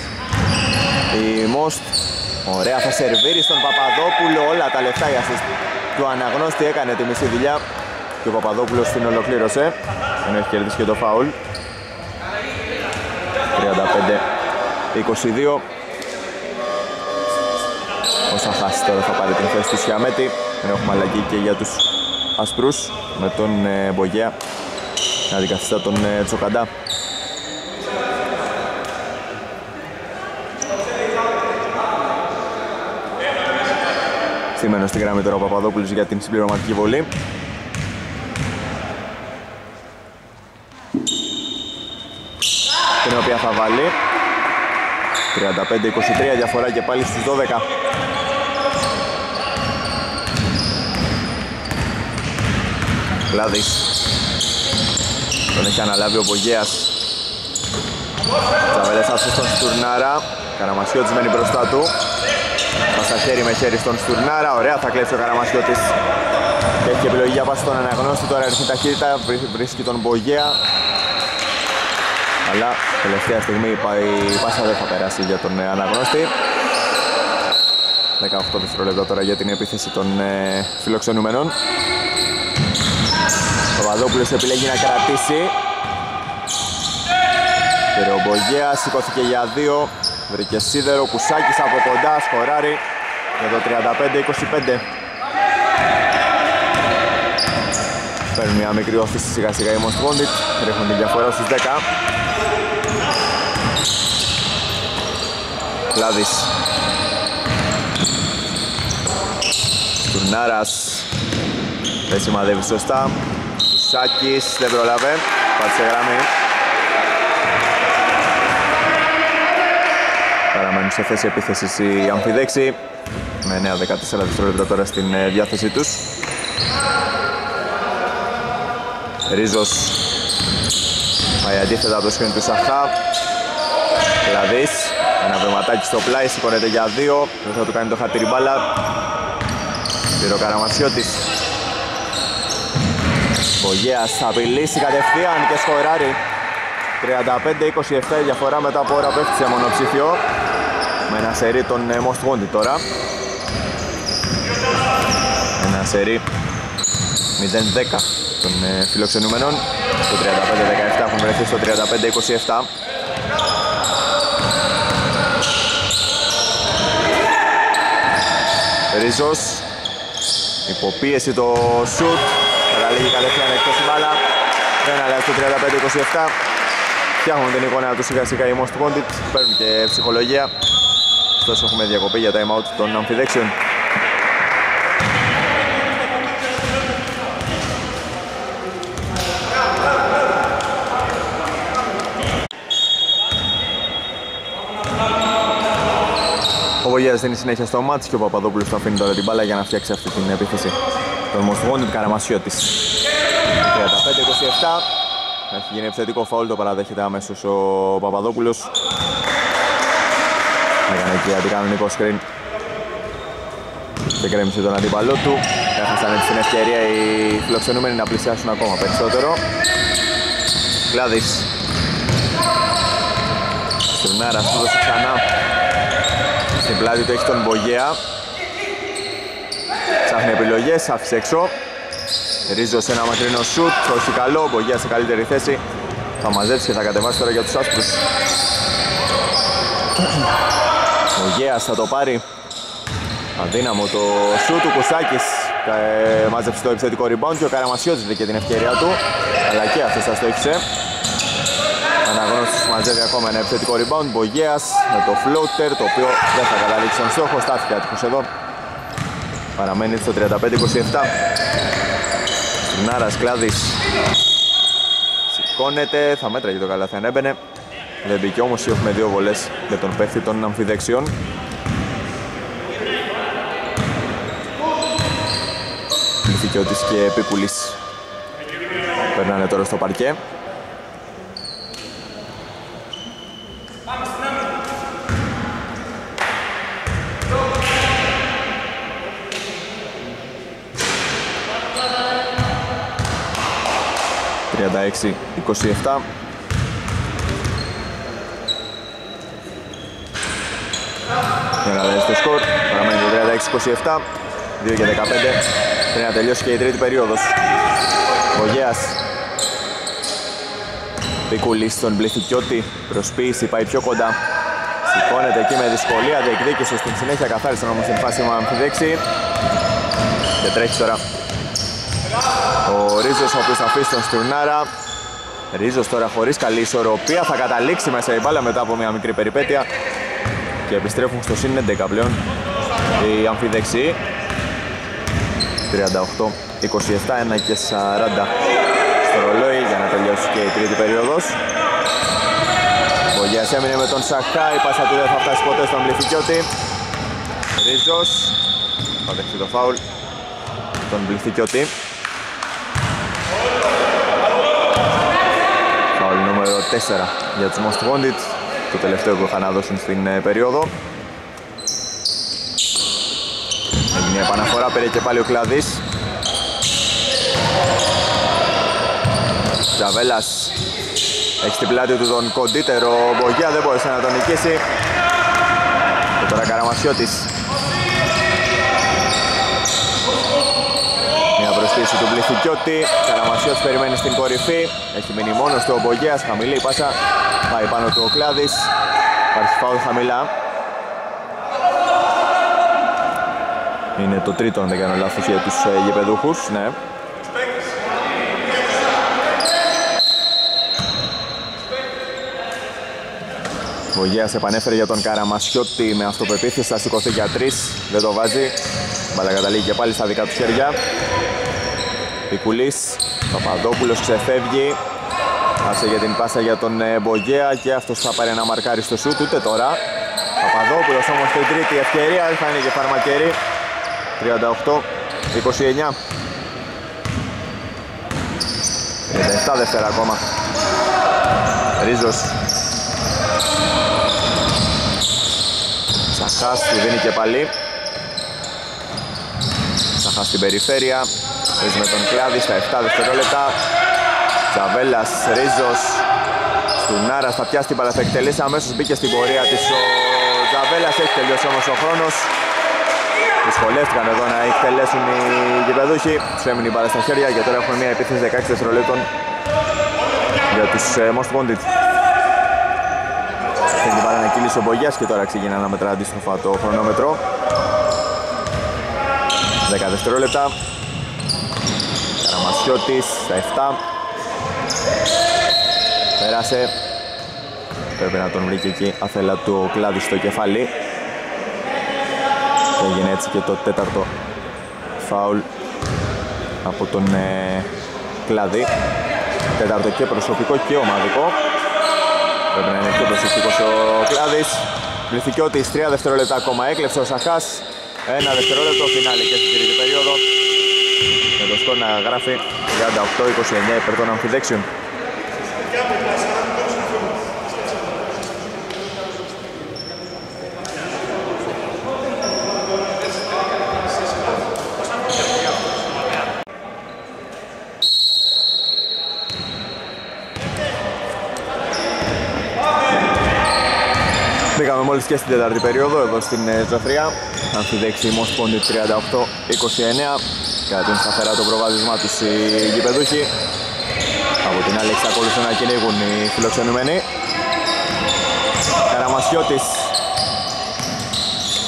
η Μόστ ωραία θα σερβίρει στον Παπαδόπουλο όλα τα λεφτά για assist του αναγνώστη έκανε τη μισή δουλειά και ο Παπαδόπουλος την ολοκλήρωσε ενώ έχει κερδίσει και το φάουλ 35-22 ο Σαχάς τώρα θα πάρει την θέση του Σιαμέτη ενώ έχουμε αλλαγή και για τους Ασπρούς με τον ε, Μπογέα. Να αντικαθιστά τον ε, Τσοκαντά. Στημένος στη γραμμή τώρα ο Παπαδόπουλος για την συμπληρωματική βολή. την οποία θα βάλει 35-23 διαφορά και πάλι στις 12 Κλάδης τον έχει αναλάβει ο Βογέας Τζαβέλες άφησε στον Στουρνάρα. Καραμασιώτης μένει μπροστά του. Πάσα χέρι με χέρι στον Στουρνάρα. Ωραία θα κλέψει ο Καραμασιώτης. Και έχει επιλογή για πάση στον αναγνώστη. Τώρα έρθει ταχύτητα. Βρίσκει τον Βογέα αλλά τελευταία στιγμή η πάσα δεν θα περάσει για τον ε, αναγνώστη. 18 δευτερόλεπτα τώρα για την επίθεση των ε, φιλοξενούμενων. Παπαδόπουλος επιλέγει να κρατήσει. Πήρε ο Μπογέας, σηκώθηκε για δύο. Βρήκε σίδερο, Κουσάκης από κοντά, σκοράρει. Για το 35-25 Παίρνουν μια μικρή όθηση σιγά σιγά οι Most Wanted Ρίχνουν τη διαφορά στους 10 Κλάδης. Τουρνάρας. Δεν σημαδεύει σωστά. Σάκης δεν προλάβε, πάτησε γραμμή. Παραμένουν σε θέση επίθεσης οι αμφιδέξοι. Με 9-14 δευτερόλεπτα τώρα στην ε, διάθεσή τους. Ρίζος πάει αντίθετα από το σκριν του Σαχά. Κλαδής, ένα βηματάκι στο πλάι, σηκώνεται για δύο. Δεν θα του κάνει το χατήρι μπάλα. Πήρε ο Καραμασιώτης. Βογέας θα απειλήσει κατευθείαν και σκοράρει 35-27 διαφορά μετά από ώρα πέφτει σε μονοψήφιο με ένα σερί των ε, Most Wanted τώρα ένα σερί 0-10 των ε, φιλοξενούμενων στο 35-17 έχουν βρεθεί στο 35-27 Ρίζος υποπίεση το σουτ Καταλήγει κατευθείαν εκτός η μπάλα. Δεν αλλάζει το 35-27. Φτιάχνουν την εικόνα τους σιγά σιγά οι Most Wanted. Παίρνουν και ψυχολογία. Ωστόσο έχουμε διακοπή για time out των αμφιδέξεων. Ο Βογιάς δίνει συνέχεια στο μάτς και ο Παπαδόπουλος του αφήνει τώρα την μπάλα για να φτιάξει αυτή την επίθεση. Τον Most Wanted Καραμασιώτης 35-27 έχει γίνει επιθετικό φαουλ, το παραδέχεται αμέσως ο Παπαδόπουλος. Έκανε εκεί αντικανονικό screen. Και κρέμισε τον αντίπαλό του. Έχασαν έτσι την ευκαιρία οι φιλοξενούμενοι να πλησιάσουν ακόμα περισσότερο. Κλάδης. Στουρνάρας του δώσει ξανά Στην πλάτη του έχει τον Μπογέα Ψάχνει επιλογές, άφησε έξω. Ρίζος σε ένα μακρινό σουτ, όχι καλό, Μπογιά σε καλύτερη θέση. Θα μαζέψει και θα κατεβάσει τώρα για τους άσπρους. Ο θα το πάρει. Αδύναμο το σουτ του Κουσάκης ε, μάζεψε το επιθετικό rebound και ο Καραμασιώτης βρήκε την ευκαιρία του αλλά και αυτός θα στόχισε Αναγνώστης μαζεύει ακόμα ένα επιθετικό rebound Μπογέας με το floater το οποίο δεν θα καταλήξει τον στόχο στάθηκε άτυχος εδώ Παραμένει στο 35-27. Στρινάρας Κλάδης σηκώνεται, θα μέτραγε το καλάθι αν έμπαινε. Δεν μπήκε όμως έχουμε δύο βολές για τον παίχτη των αμφιδεξιών. Πληθυκιώτης και Επίκουλης περνάνε τώρα στο παρκέ. 36-27 Για να δει το σκορ, παραμένει το 36-27 2 και 15 Πρέπει να τελειώσει και η τρίτη περίοδος. Βογέας Πικούλης στον Πληθυκιώτη Προσποίηση πάει πιο κοντά. Σηκώνεται εκεί με δυσκολία Διεκδίκησε στην συνέχεια καθάρισε όμως την φάση με αμφιδέξη Και τρέχει τώρα ο Ρίζος ο οποίος αφήσει τον Στουρνάρα. Ρίζος τώρα χωρίς καλή ισορροπία. Θα καταλήξει μέσα η μπάλα μετά από μια μικρή περιπέτεια. Και επιστρέφουν στο συν 11 πλέον οι αμφιδεξιοί. 38, 27, 1 και 40 στο ρολόι για να τελειώσει και η τρίτη περίοδος. Βογιάς έμεινε με τον Σαχά, η πάσα του δεν θα φτάσει ποτέ στον Πληθυκιώτη. Ρίζος, θα δεχτεί το φάουλ, τον Πληθυκιώτη. Φάουλ νούμερο 4 για τους Most Wanted, το τελευταίο που είχαν να δώσουν στην ε, περίοδο. Έγινε επαναφορά, πήρε και πάλι ο Κλαδής. Τζαβέλας έχει στην πλάτη του τον κοντύτερο Μπογιά, δεν μπόρεσε να τον νικήσει. Και τώρα Καραμασιώτης. Μια προσθήση του Πληθυκιώτη. Καραμασιώτης περιμένει στην κορυφή. Έχει μείνει μόνος του ο Μπογιάς, χαμηλή η πάσα. Πάει πάνω του ο Κλάδης. Υπάρχει φάουλ χαμηλά. Είναι το τρίτο, αν δεν κάνω λάθος, για τους ε, γηπεδούχους. Ναι. Βογέας επανέφερε για τον Καραμασιώτη με αυτοπεποίθηση, θα σηκωθεί για τρεις, δεν το βάζει. Μπαλά καταλήγει και πάλι στα δικά του χέρια. Πικουλής, Παπαδόπουλος ξεφεύγει. Άσε για την πάσα για τον ε, Μπογέα και αυτός θα πάρει ένα μαρκάρι στο σούτ, ούτε τώρα. Παπαδόπουλος όμως την τρίτη ευκαιρία, θα είναι και φαρμακέρι. 38-29. 37 δεύτερα ακόμα. Ρίζος Σαχάς του δίνει και πάλι Σαχάς στην περιφέρεια Παίζει με τον Κλάδη στα 7 δευτερόλεπτα. Τζαβέλας, Ρίζος Στουνάρας θα πιάσει την μπάλα, θα εκτελέσει αμέσως μπήκε στην πορεία της ο Τζαβέλας, έχει τελειώσει όμως ο χρόνος. Δυσκολεύτηκαν εδώ να εκτελέσουν οι γηπεδούχοι. Τους έμεινε η μπάλα στα χέρια και τώρα έχουμε μια επίθεση 16 δευτερολέπτων για τους ε, Most Wanted. Θέλει πάρα να κύλησε ο Μπογιάς και τώρα ξεκινά να μετρά αντίστροφα το χρονόμετρο. 10 δευτερόλεπτα Καραμασιώτης στα 7 Πέρασε. Πρέπει να τον βρει και εκεί αθέλα του ο κλάδι στο κεφάλι. Και έγινε έτσι και το τέταρτο φάουλ από τον ε, κλάδι τέταρτο και προσωπικό και ομαδικό. Πρέπει να είναι πιο προσεκτικός ο Κλάδης. Πληθυκιώτης 3 δευτερόλεπτα ακόμα. Έκλεψε ο Σαχάς. Ένα δευτερόλεπτο φινάλι και στην τρίτη περίοδο. Με το σκορ να γράφει 38-29 υπέρ των αμφιδέξιων. Μπήκαμε μόλις και στην τέταρτη περίοδο εδώ στην Ζωφρία. Αμφιδέξη Most Pondit 38-29. Κρατούν σταθερά το προβάδισμά τους οι γηπεδούχοι. Από την άλλη εξακολουθούν να κυνηγούν οι φιλοξενούμενοι. Καραμασιώτης.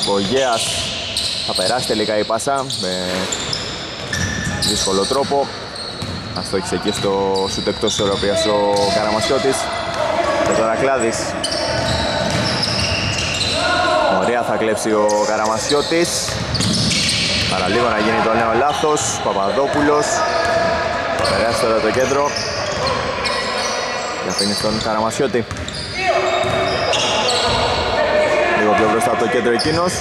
Βογέας θα περάσει τελικά η πάσα με δύσκολο τρόπο. Αστόχησε εκεί στο σούτ εκτός ισορροπίας ο Καραμασιώτης. Και τώρα Κλάδης Ωραία θα κλέψει ο Καραμασιώτης Παραλίγο να γίνει το νέο λάθος Παπαδόπουλος Θα περάσει τώρα το κέντρο Και αφήνεις στον Καραμασιώτη Λίγο πιο μπροστά από το κέντρο εκείνος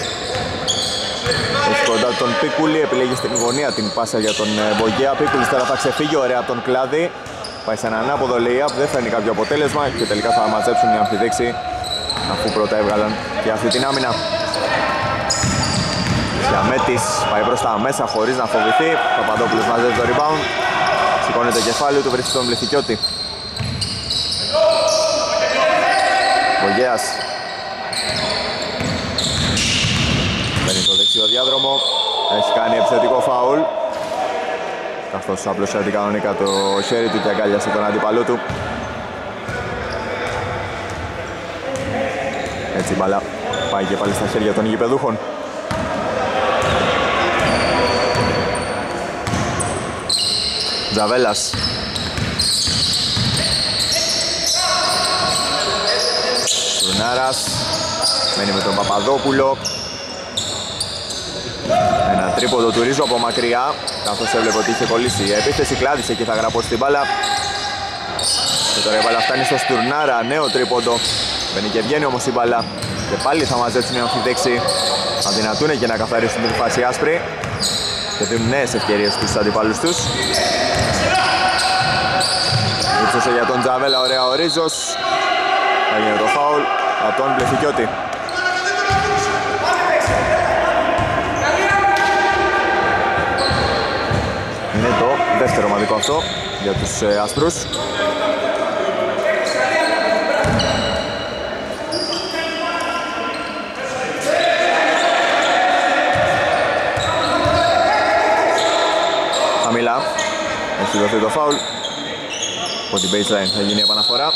έχει κοντά τον Πίκουλη, επιλέγει στην γωνία την πάσα για τον ε, Μπογιά. Πίκουλης τώρα θα ξεφύγει ωραία από τον Κλάδη. Πάει σε έναν ανάποδο layup, δεν φέρνει κάποιο αποτέλεσμα και τελικά θα μαζέψουν οι αμφιδέξοι αφού πρώτα έβγαλαν και αυτή την άμυνα. Σιαμέτης πάει μπροστά μέσα χωρίς να φοβηθεί. Παπαδόπουλος μαζεύει το rebound. Σηκώνει το κεφάλι του, βρίσκει τον Πληθυκιώτη. Βογέας. Παίρνει το δεξιό διάδρομο. Έχει κάνει επιθετικό φάουλ. Καθώς απλώς κανονικά το χέρι του και αγκάλιασε τον αντίπαλό του. Έτσι η μπαλά πάει και πάλι στα χέρια των γηπεδούχων. Τζαβέλας. Στρουνάρας. Μένει με τον Παπαδόπουλο. Ένα τρίποδο του Ρίζου από μακριά. Καθώς έβλεπε ότι είχε κολλήσει η επίθεση. Κλάδισε και θα γραπώ στην μπάλα. Και τώρα η μπάλα φτάνει στο Στουρνάρα. Νέο τρίποντο Μπαίνει και βγαίνει όμως η μπαλά. Και πάλι θα μαζέψουν οι αμφιδέξοι. Θα δυνατούν και να καθαρίσουν την φάση άσπρη. Και δίνουν νέες ευκαιρίες στους αντιπάλους τους. Ύψωσε για τον Τζαβέλα, ωραία ο Ρίζος. Έγινε το φάουλ από τον Πληθυκιώτη. Είναι το δεύτερο ομαδικό αυτό για τους ε, άσπρους. Χαμηλά. Έχει δοθεί το φάουλ. Από την baseline. Θα γίνει επαναφορά.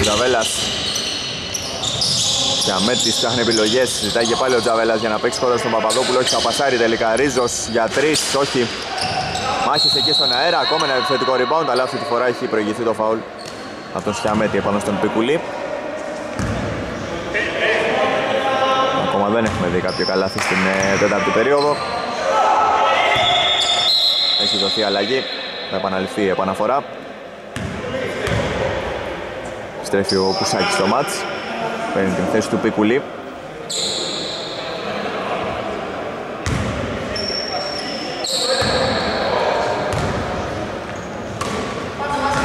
Τζαβέλας. Τζαμέτης ψάχνει επιλογές, ζητάει και πάλι ο Τζαβέλας για να παίξει χώρο στον Παπαδόπουλο, όχι θα πασάρει τελικά. Ρίζος για τρεις, όχι. Μάχης εκεί στον αέρα, ακόμα ένα επιθετικό rebound, αλλά αυτή τη φορά έχει προηγηθεί το φαουλ από τον Σιαμέτη επάνω στον Πικουλή. Ακόμα δεν έχουμε δει κάποιο καλάθι στην ε, τέταρτη περίοδο Έχει δοθεί αλλαγή, θα επαναληφθεί η επαναφορά Στρέφει ο Κουσάκης στο μάτς. Παίρνει την θέση του Πικουλή.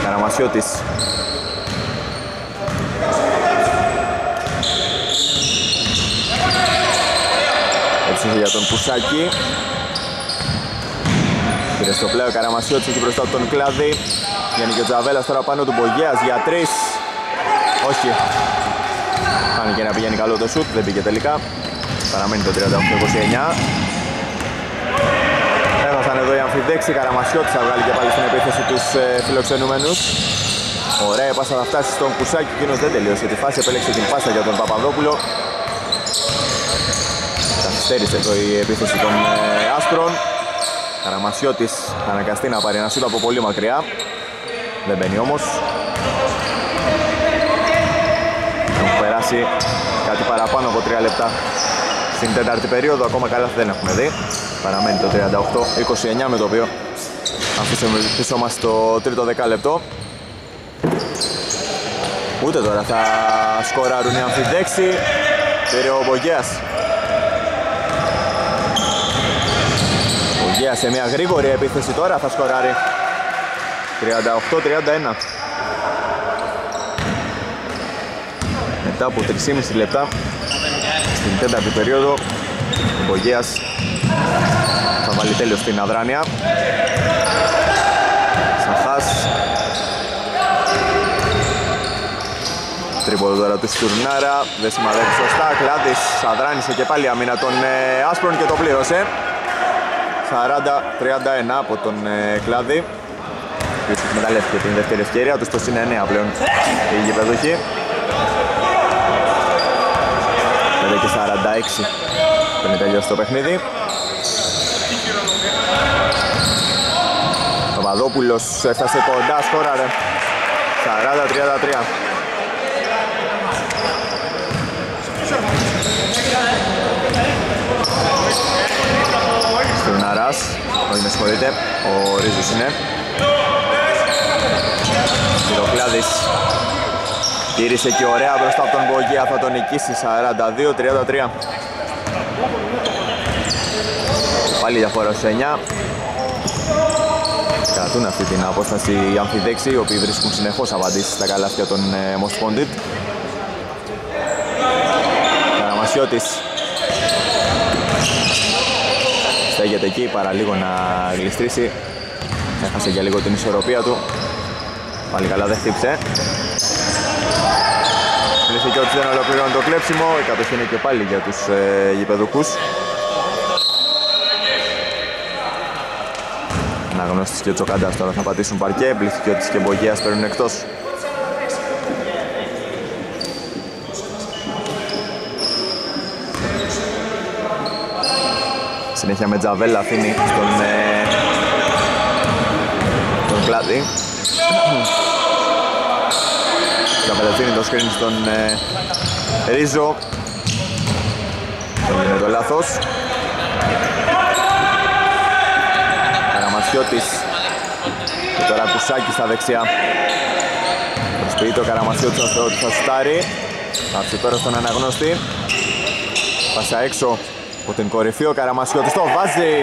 Καραμασιώτης. Έτσι για τον Κουσάκη. Πήρε στο πλέον Καραμασιώτης εκεί μπροστά από τον Κλάδη. Βγαίνει και ο Τζαβέλας τώρα πάνω του Μπογιάς για τρεις. Όχι. Φάνηκε να πηγαίνει καλό το σουτ, δεν πήγε τελικά. Παραμένει το 38-29. Έχασαν εδώ οι αμφιδέξοι, Καραμασιώτης θα βγάλει και πάλι στην επίθεση τους ε, φιλοξενούμενους. Ωραία πάσα θα φτάσει στον Κουσάκη, εκείνος δεν τελείωσε τη φάση, επέλεξε την πάσα για τον Παπαδόπουλο. Καθυστέρησε εδώ η επίθεση των ε, Άσπρων. Καραμασιώτης θα αναγκαστεί να πάρει ένα σούτ από πολύ μακριά. Δεν μπαίνει όμως. περάσει κάτι παραπάνω από 3 λεπτά στην τέταρτη περίοδο. Ακόμα καλά δεν έχουμε δει. Παραμένει το 38-29 με το οποίο αφήσαμε πίσω μας το τρίτο δεκάλεπτο. Ούτε τώρα θα σκοράρουν οι αμφιδέξοι. Πήρε ο Μπογέας. Σε μια γρήγορη επίθεση τώρα θα σκοράρει. 38-31. μετά από 3,5 λεπτά στην τέταρτη περίοδο ο Μπογέας θα βάλει τέλος στην αδράνεια Σαχάς Τρίποδος τώρα του Στουρνάρα, δεν σημαδεύει σωστά, Κλάδης αδράνησε και πάλι αμήνα των ε, Άσπρων και το πλήρωσε 40-31 από τον ε, Κλάδη. Ποιος εκμεταλλεύτηκε την δεύτερη ευκαιρία του στο συν 9 πλέον. Η γηπεδοχή. 5 και 46 πριν τελειώσει το παιχνίδι. Παπαδόπουλος έφτασε κοντά, σκόραρε. 40-33. Στουρναράς, όχι με συγχωρείτε, ο Ρίζος είναι. Κυροκλάδης Τήρησε και ωραία μπροστά από τον Μπογία, θα τον νικήσει 42-33. Πάλι διαφορά στους 9. Κρατούν αυτή την απόσταση οι αμφιδέξοι, οι οποίοι βρίσκουν συνεχώς απαντήσεις στα καλάθια των ε, Most Καραμασιώτης στέγεται εκεί παρά λίγο να γλιστρήσει. Έχασε για λίγο την ισορροπία του. Πάλι καλά δεν χτύψε. Λυσικιώτης δεν ολοκληρώνει το κλέψιμο, η κατοχή είναι και πάλι για τους ε, γηπεδουκούς. Αναγνώστης και ο Τσοκάντας τώρα θα πατήσουν παρκέ, Πληθυκιώτης και Μπογέας παίρνουν εκτός. Συνέχεια με Τζαβέλα αφήνει στον, ε, τον Κλάδη. Καπελατζίνη το screen στον ε, Ρίζο Έγινε το λάθος Καραμασιώτης Και τώρα Κουσάκης στα δεξιά Προσποιείται ο Καραμασιώτης ότι θα σουτάρει. Θα τώρα στον αναγνώστη. Πάσα έξω από την κορυφή ο Καραμασιώτης το βάζει.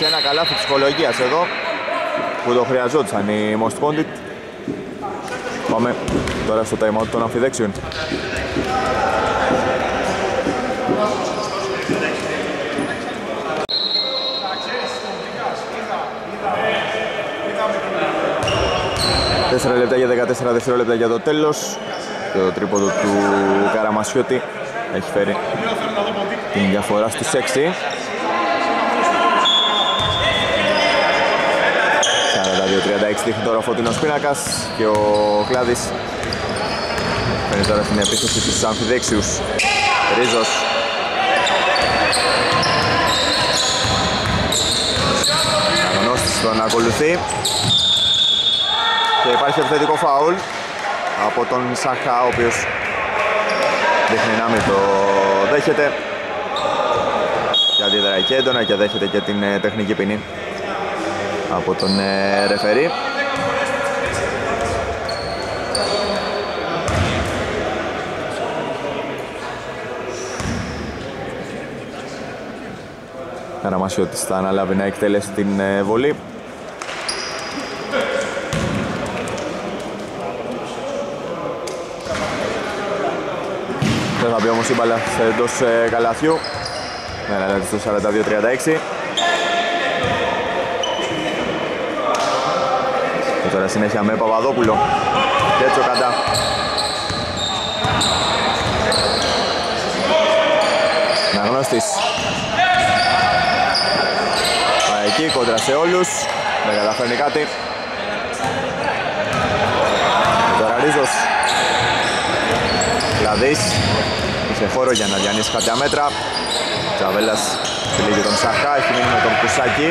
42-36 ένα καλάθι ψυχολογίας εδώ που το χρειαζόντουσαν οι Most Wanted. Πάμε τώρα στο time out των αμφιδέξιων. Τέσσερα λεπτά για 14 δευτερόλεπτα για το τέλος. Το τρίποδο του Καραμασιώτη έχει φέρει την διαφορά στους 6 42-36 δείχνει τώρα ο Φωτεινός Πίνακας και ο Κλάδης. Φέρνει τώρα την επίθεση στους αμφιδέξιους. Ρίζος. Αναγνώστης τον ακολουθεί. Και υπάρχει επιθετικό φάουλ από τον Σαχά ο οποίος δείχνει να μην το δέχεται και αντίδραει και έντονα και δέχεται και την ε, τεχνική ποινή από τον ε, ρεφερή Καραμασιώτης θα αναλάβει να εκτελέσει την ε, βολή Δεν θα μπει όμως η μπάλα εντός ε, καλαθιού. Ναι, ναι, ναι, στο 42-36. Και τώρα συνέχεια με Παπαδόπουλο. Και έτσι ο Καντά. Αναγνώστης. Πάει εκεί, κόντρα σε όλους. Δεν καταφέρνει κάτι. Και τώρα Ρίζος. Λαδής είχε χώρο για να διανύσεις κάποια μέτρα Τζαβέλας φιλίγει τον Σαχά, έχει μείνει με τον Κουσάκη.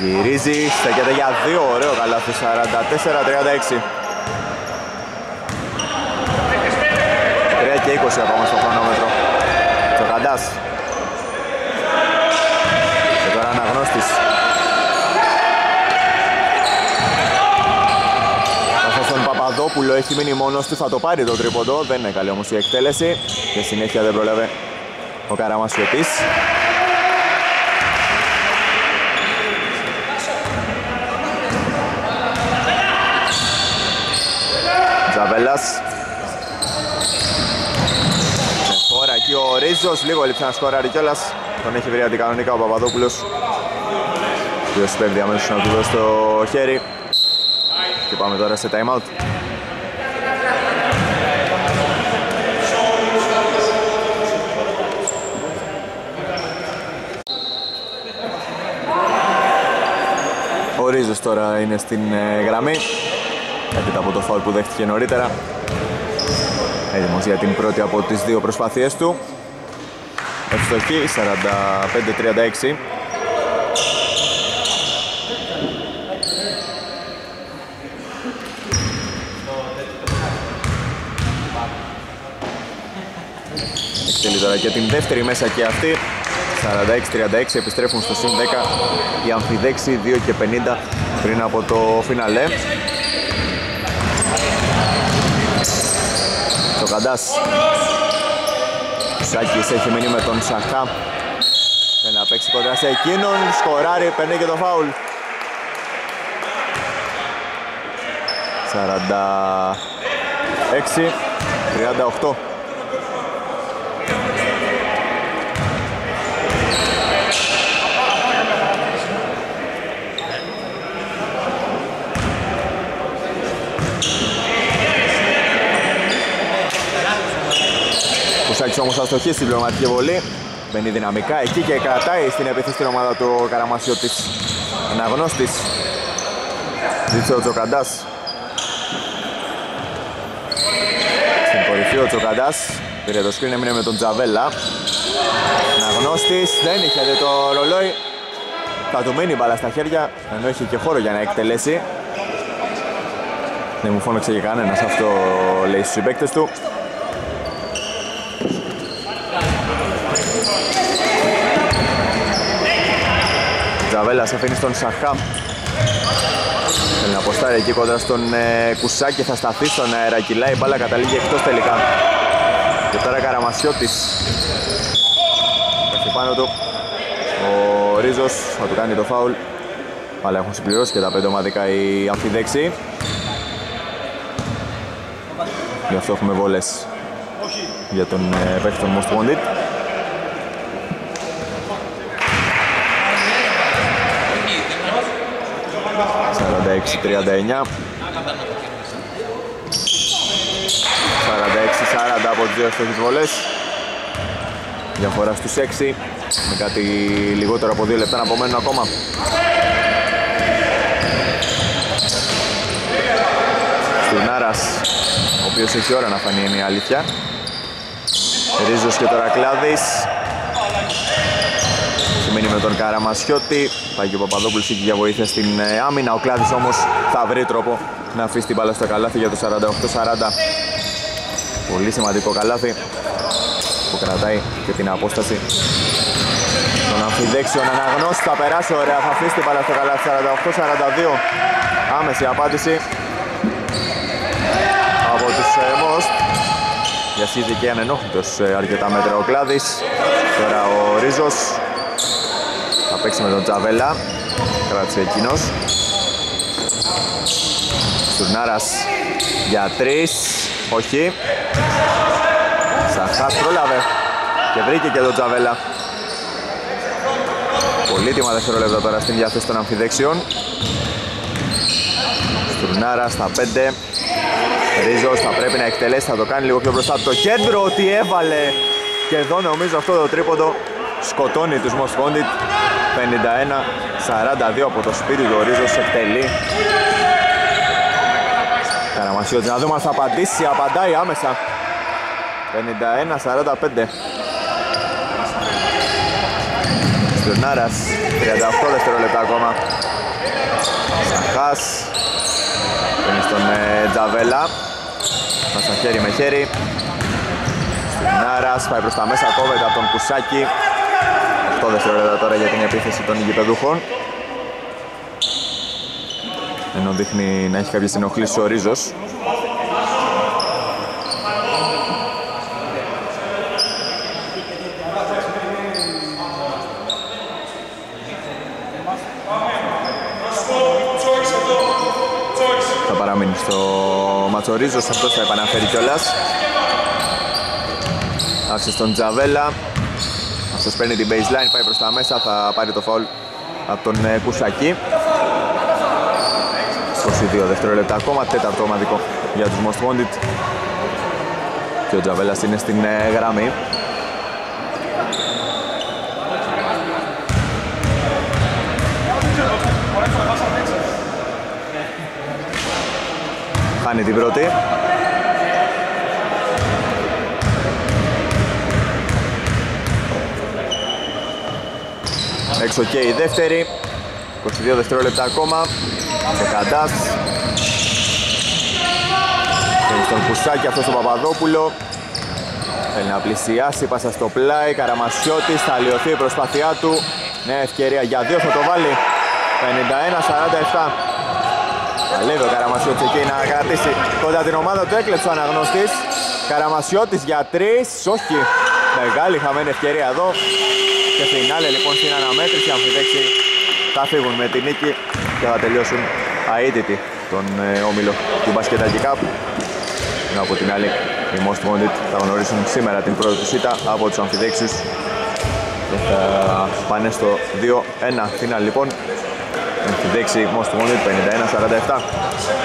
Γυρίζει, στέκεται για δύο, ωραίο καλάθι, 44-36 3 και 20 ακόμα στο χρονόμετρο. Τσοκαντάς. Και τώρα αναγνώστης. Παπαδόπουλο έχει μείνει μόνος του, θα το πάρει το τρίποντο, δεν είναι καλή όμως η εκτέλεση και συνέχεια δεν προλαβε ο Καραμασιωτής. Τζαβέλας. Με χώρα εκεί ο Ρίζος, λίγο έλειψε να σκοράρει κιόλας. Τον έχει βρει αντικανονικά ο Παπαδόπουλος. Ποιος πέμπει αμέσως να του δώσει το χέρι. Και πάμε τώρα σε time out. Ρίζος τώρα είναι στην ε, γραμμή. Έπειτα από το φάουλ που δέχτηκε νωρίτερα. Έτοιμος για την πρώτη από τις δύο προσπάθειές του. Ευστοχή 45-36 Εκτελεί τώρα και την δεύτερη μέσα και αυτή 46-36 επιστρέφουν στο συν 10 οι αμφιδέξοι 2 και 50 πριν από το φιναλέ Το Καντάς. Σάκης έχει μείνει με τον Σαχά. Θέλει να παίξει κοντά σε εκείνον Σκοράρει, παίρνει και το φάουλ. 46 38 Κουσάκης όμως αστοχή στην πληρωματική βολή. Μπαίνει δυναμικά εκεί και κρατάει στην επίθεση την ομάδα του Καραμασιώτης. Αναγνώστης. Ζήτησε ο Τζοκαντάς. Στην κορυφή ο Τζοκαντάς. Πήρε το σκριν, έμεινε με τον Τζαβέλα. Αναγνώστης, δεν είχε δει το ρολόι. Θα του μείνει μπάλα στα χέρια, ενώ είχε και χώρο για να εκτελέσει. Δεν μου φώναξε και κανένας, αυτό λέει στους συμπαίκτες του. Τζαβέλας αφήνει στον Σαχά. Θέλει να αποστάρει εκεί κοντά στον ε, Κουσάκη, θα σταθεί στον αέρα, κυλάει, η μπάλα καταλήγει εκτός τελικά. Και τώρα Καραμασιώτης. Έχει πάνω του. Ο Ρίζος θα του κάνει το φάουλ. Αλλά έχουν συμπληρώσει και τα πέντε ομαδικά οι αμφιδέξοι. Γι' αυτό έχουμε βόλες για τον ε, παίκτη των Most Wanted. Σαράντα έξι, τριάντα εννιά. 46-40 από τις δύο εύστοχες βολές. Διαφορά στους 6 με κάτι λιγότερο από 2 λεπτά να απομένουν ακόμα. Στουρνάρας, ο οποίος έχει ώρα να φανεί είναι η αλήθεια. Ρίζος και τώρα Κλάδης. Σημαίνει με τον Καραμασιώτη. Πάει και ο Παπαδόπουλος εκεί για βοήθεια στην ε, άμυνα. Ο Κλάδης όμως θα βρει τρόπο να αφήσει την μπάλα στο καλάθι για το 48-40. Πολύ σημαντικό καλάθι που κρατάει και την απόσταση. Τον αμφιδέξιον αναγνώστη θα περάσει ωραία, θα αφήσει την μπάλα στο καλάθι 48-42. Άμεση απάντηση από τους ε, Most. Διασχίζει ανενόχλητος ε, αρκετά μέτρα ο Κλάδης. Τώρα ο Ρίζος θα παίξει με τον Τζαβέλα. Κράτησε εκείνος. Στουρνάρας για τρεις. Όχι. Σαχάς πρόλαβε και βρήκε και τον Τζαβέλα. Πολύτιμα δευτερόλεπτα τώρα στην διάθεση των αμφιδέξιων. Στουρνάρα στα 5. Ρίζος θα πρέπει να εκτελέσει, θα το κάνει λίγο πιο μπροστά από το κέντρο. Ότι έβαλε και εδώ νομίζω αυτό το τρίποντο σκοτώνει τους Most Wanted. 51-42 από το σπίτι του ο Ρίζος εκτελεί. Καραμασιώτης να δούμε αν θα απαντήσει, απαντάει άμεσα. 51-45. Στουρνάρας, 38 δευτερόλεπτα ακόμα. Σαχάς, είναι στον ε, Τζαβέλα. Πάσα χέρι με χέρι. Στουρνάρας, πάει προς τα μέσα, κόβεται από τον Κουσάκη. 8 δευτερόλεπτα τώρα για την επίθεση των γηπεδούχων. Ενώ δείχνει να έχει κάποιες ενοχλήσεις ο Ρίζος. Θα παραμείνει στο Ματσορίζος, αυτός θα επαναφέρει κιόλας. Άφησε στον Τζαβέλα. Αυτός παίρνει την baseline, πάει προς τα μέσα, θα πάρει το foul από τον ε, Κουσακή. 22 δευτερόλεπτα ακόμα, τέταρτο ομαδικό για τους Most Wanted. Και ο Τζαβέλας είναι στην ε, γραμμή. Χάνει την πρώτη. Έξω και η δεύτερη. 22 δευτερόλεπτα ακόμα. Και Καντάς. Θέλει στον Κουσάκη, αυτός στον Παπαδόπουλο. Θέλει να πλησιάσει, πάσα στο πλάι. Καραμασιώτης, θα λιωθεί η προσπάθειά του. Νέα ευκαιρία για δύο, θα το βάλει. 51-47. Παλεύει ο Καραμασιώτης εκεί να κρατήσει κοντά την ομάδα του. Έκλεψε ο αναγνωστής. Καραμασιώτης για τρεις. Όχι. Μεγάλη χαμένη ευκαιρία εδώ. Και φινάλε λοιπόν στην αναμέτρηση αμφιδέξη θα φύγουν με την νίκη και θα τελειώσουν αίτητοι τον ε, όμιλο του Μπασκετάκι Cup. Ενώ από την άλλη οι Most Wanted θα γνωρίσουν σήμερα την πρώτη τους σίτα από τους αμφιδέξιους και θα πάνε στο 2-1 φινάλ λοιπόν. Αμφιδέξη Most Wanted 51-47.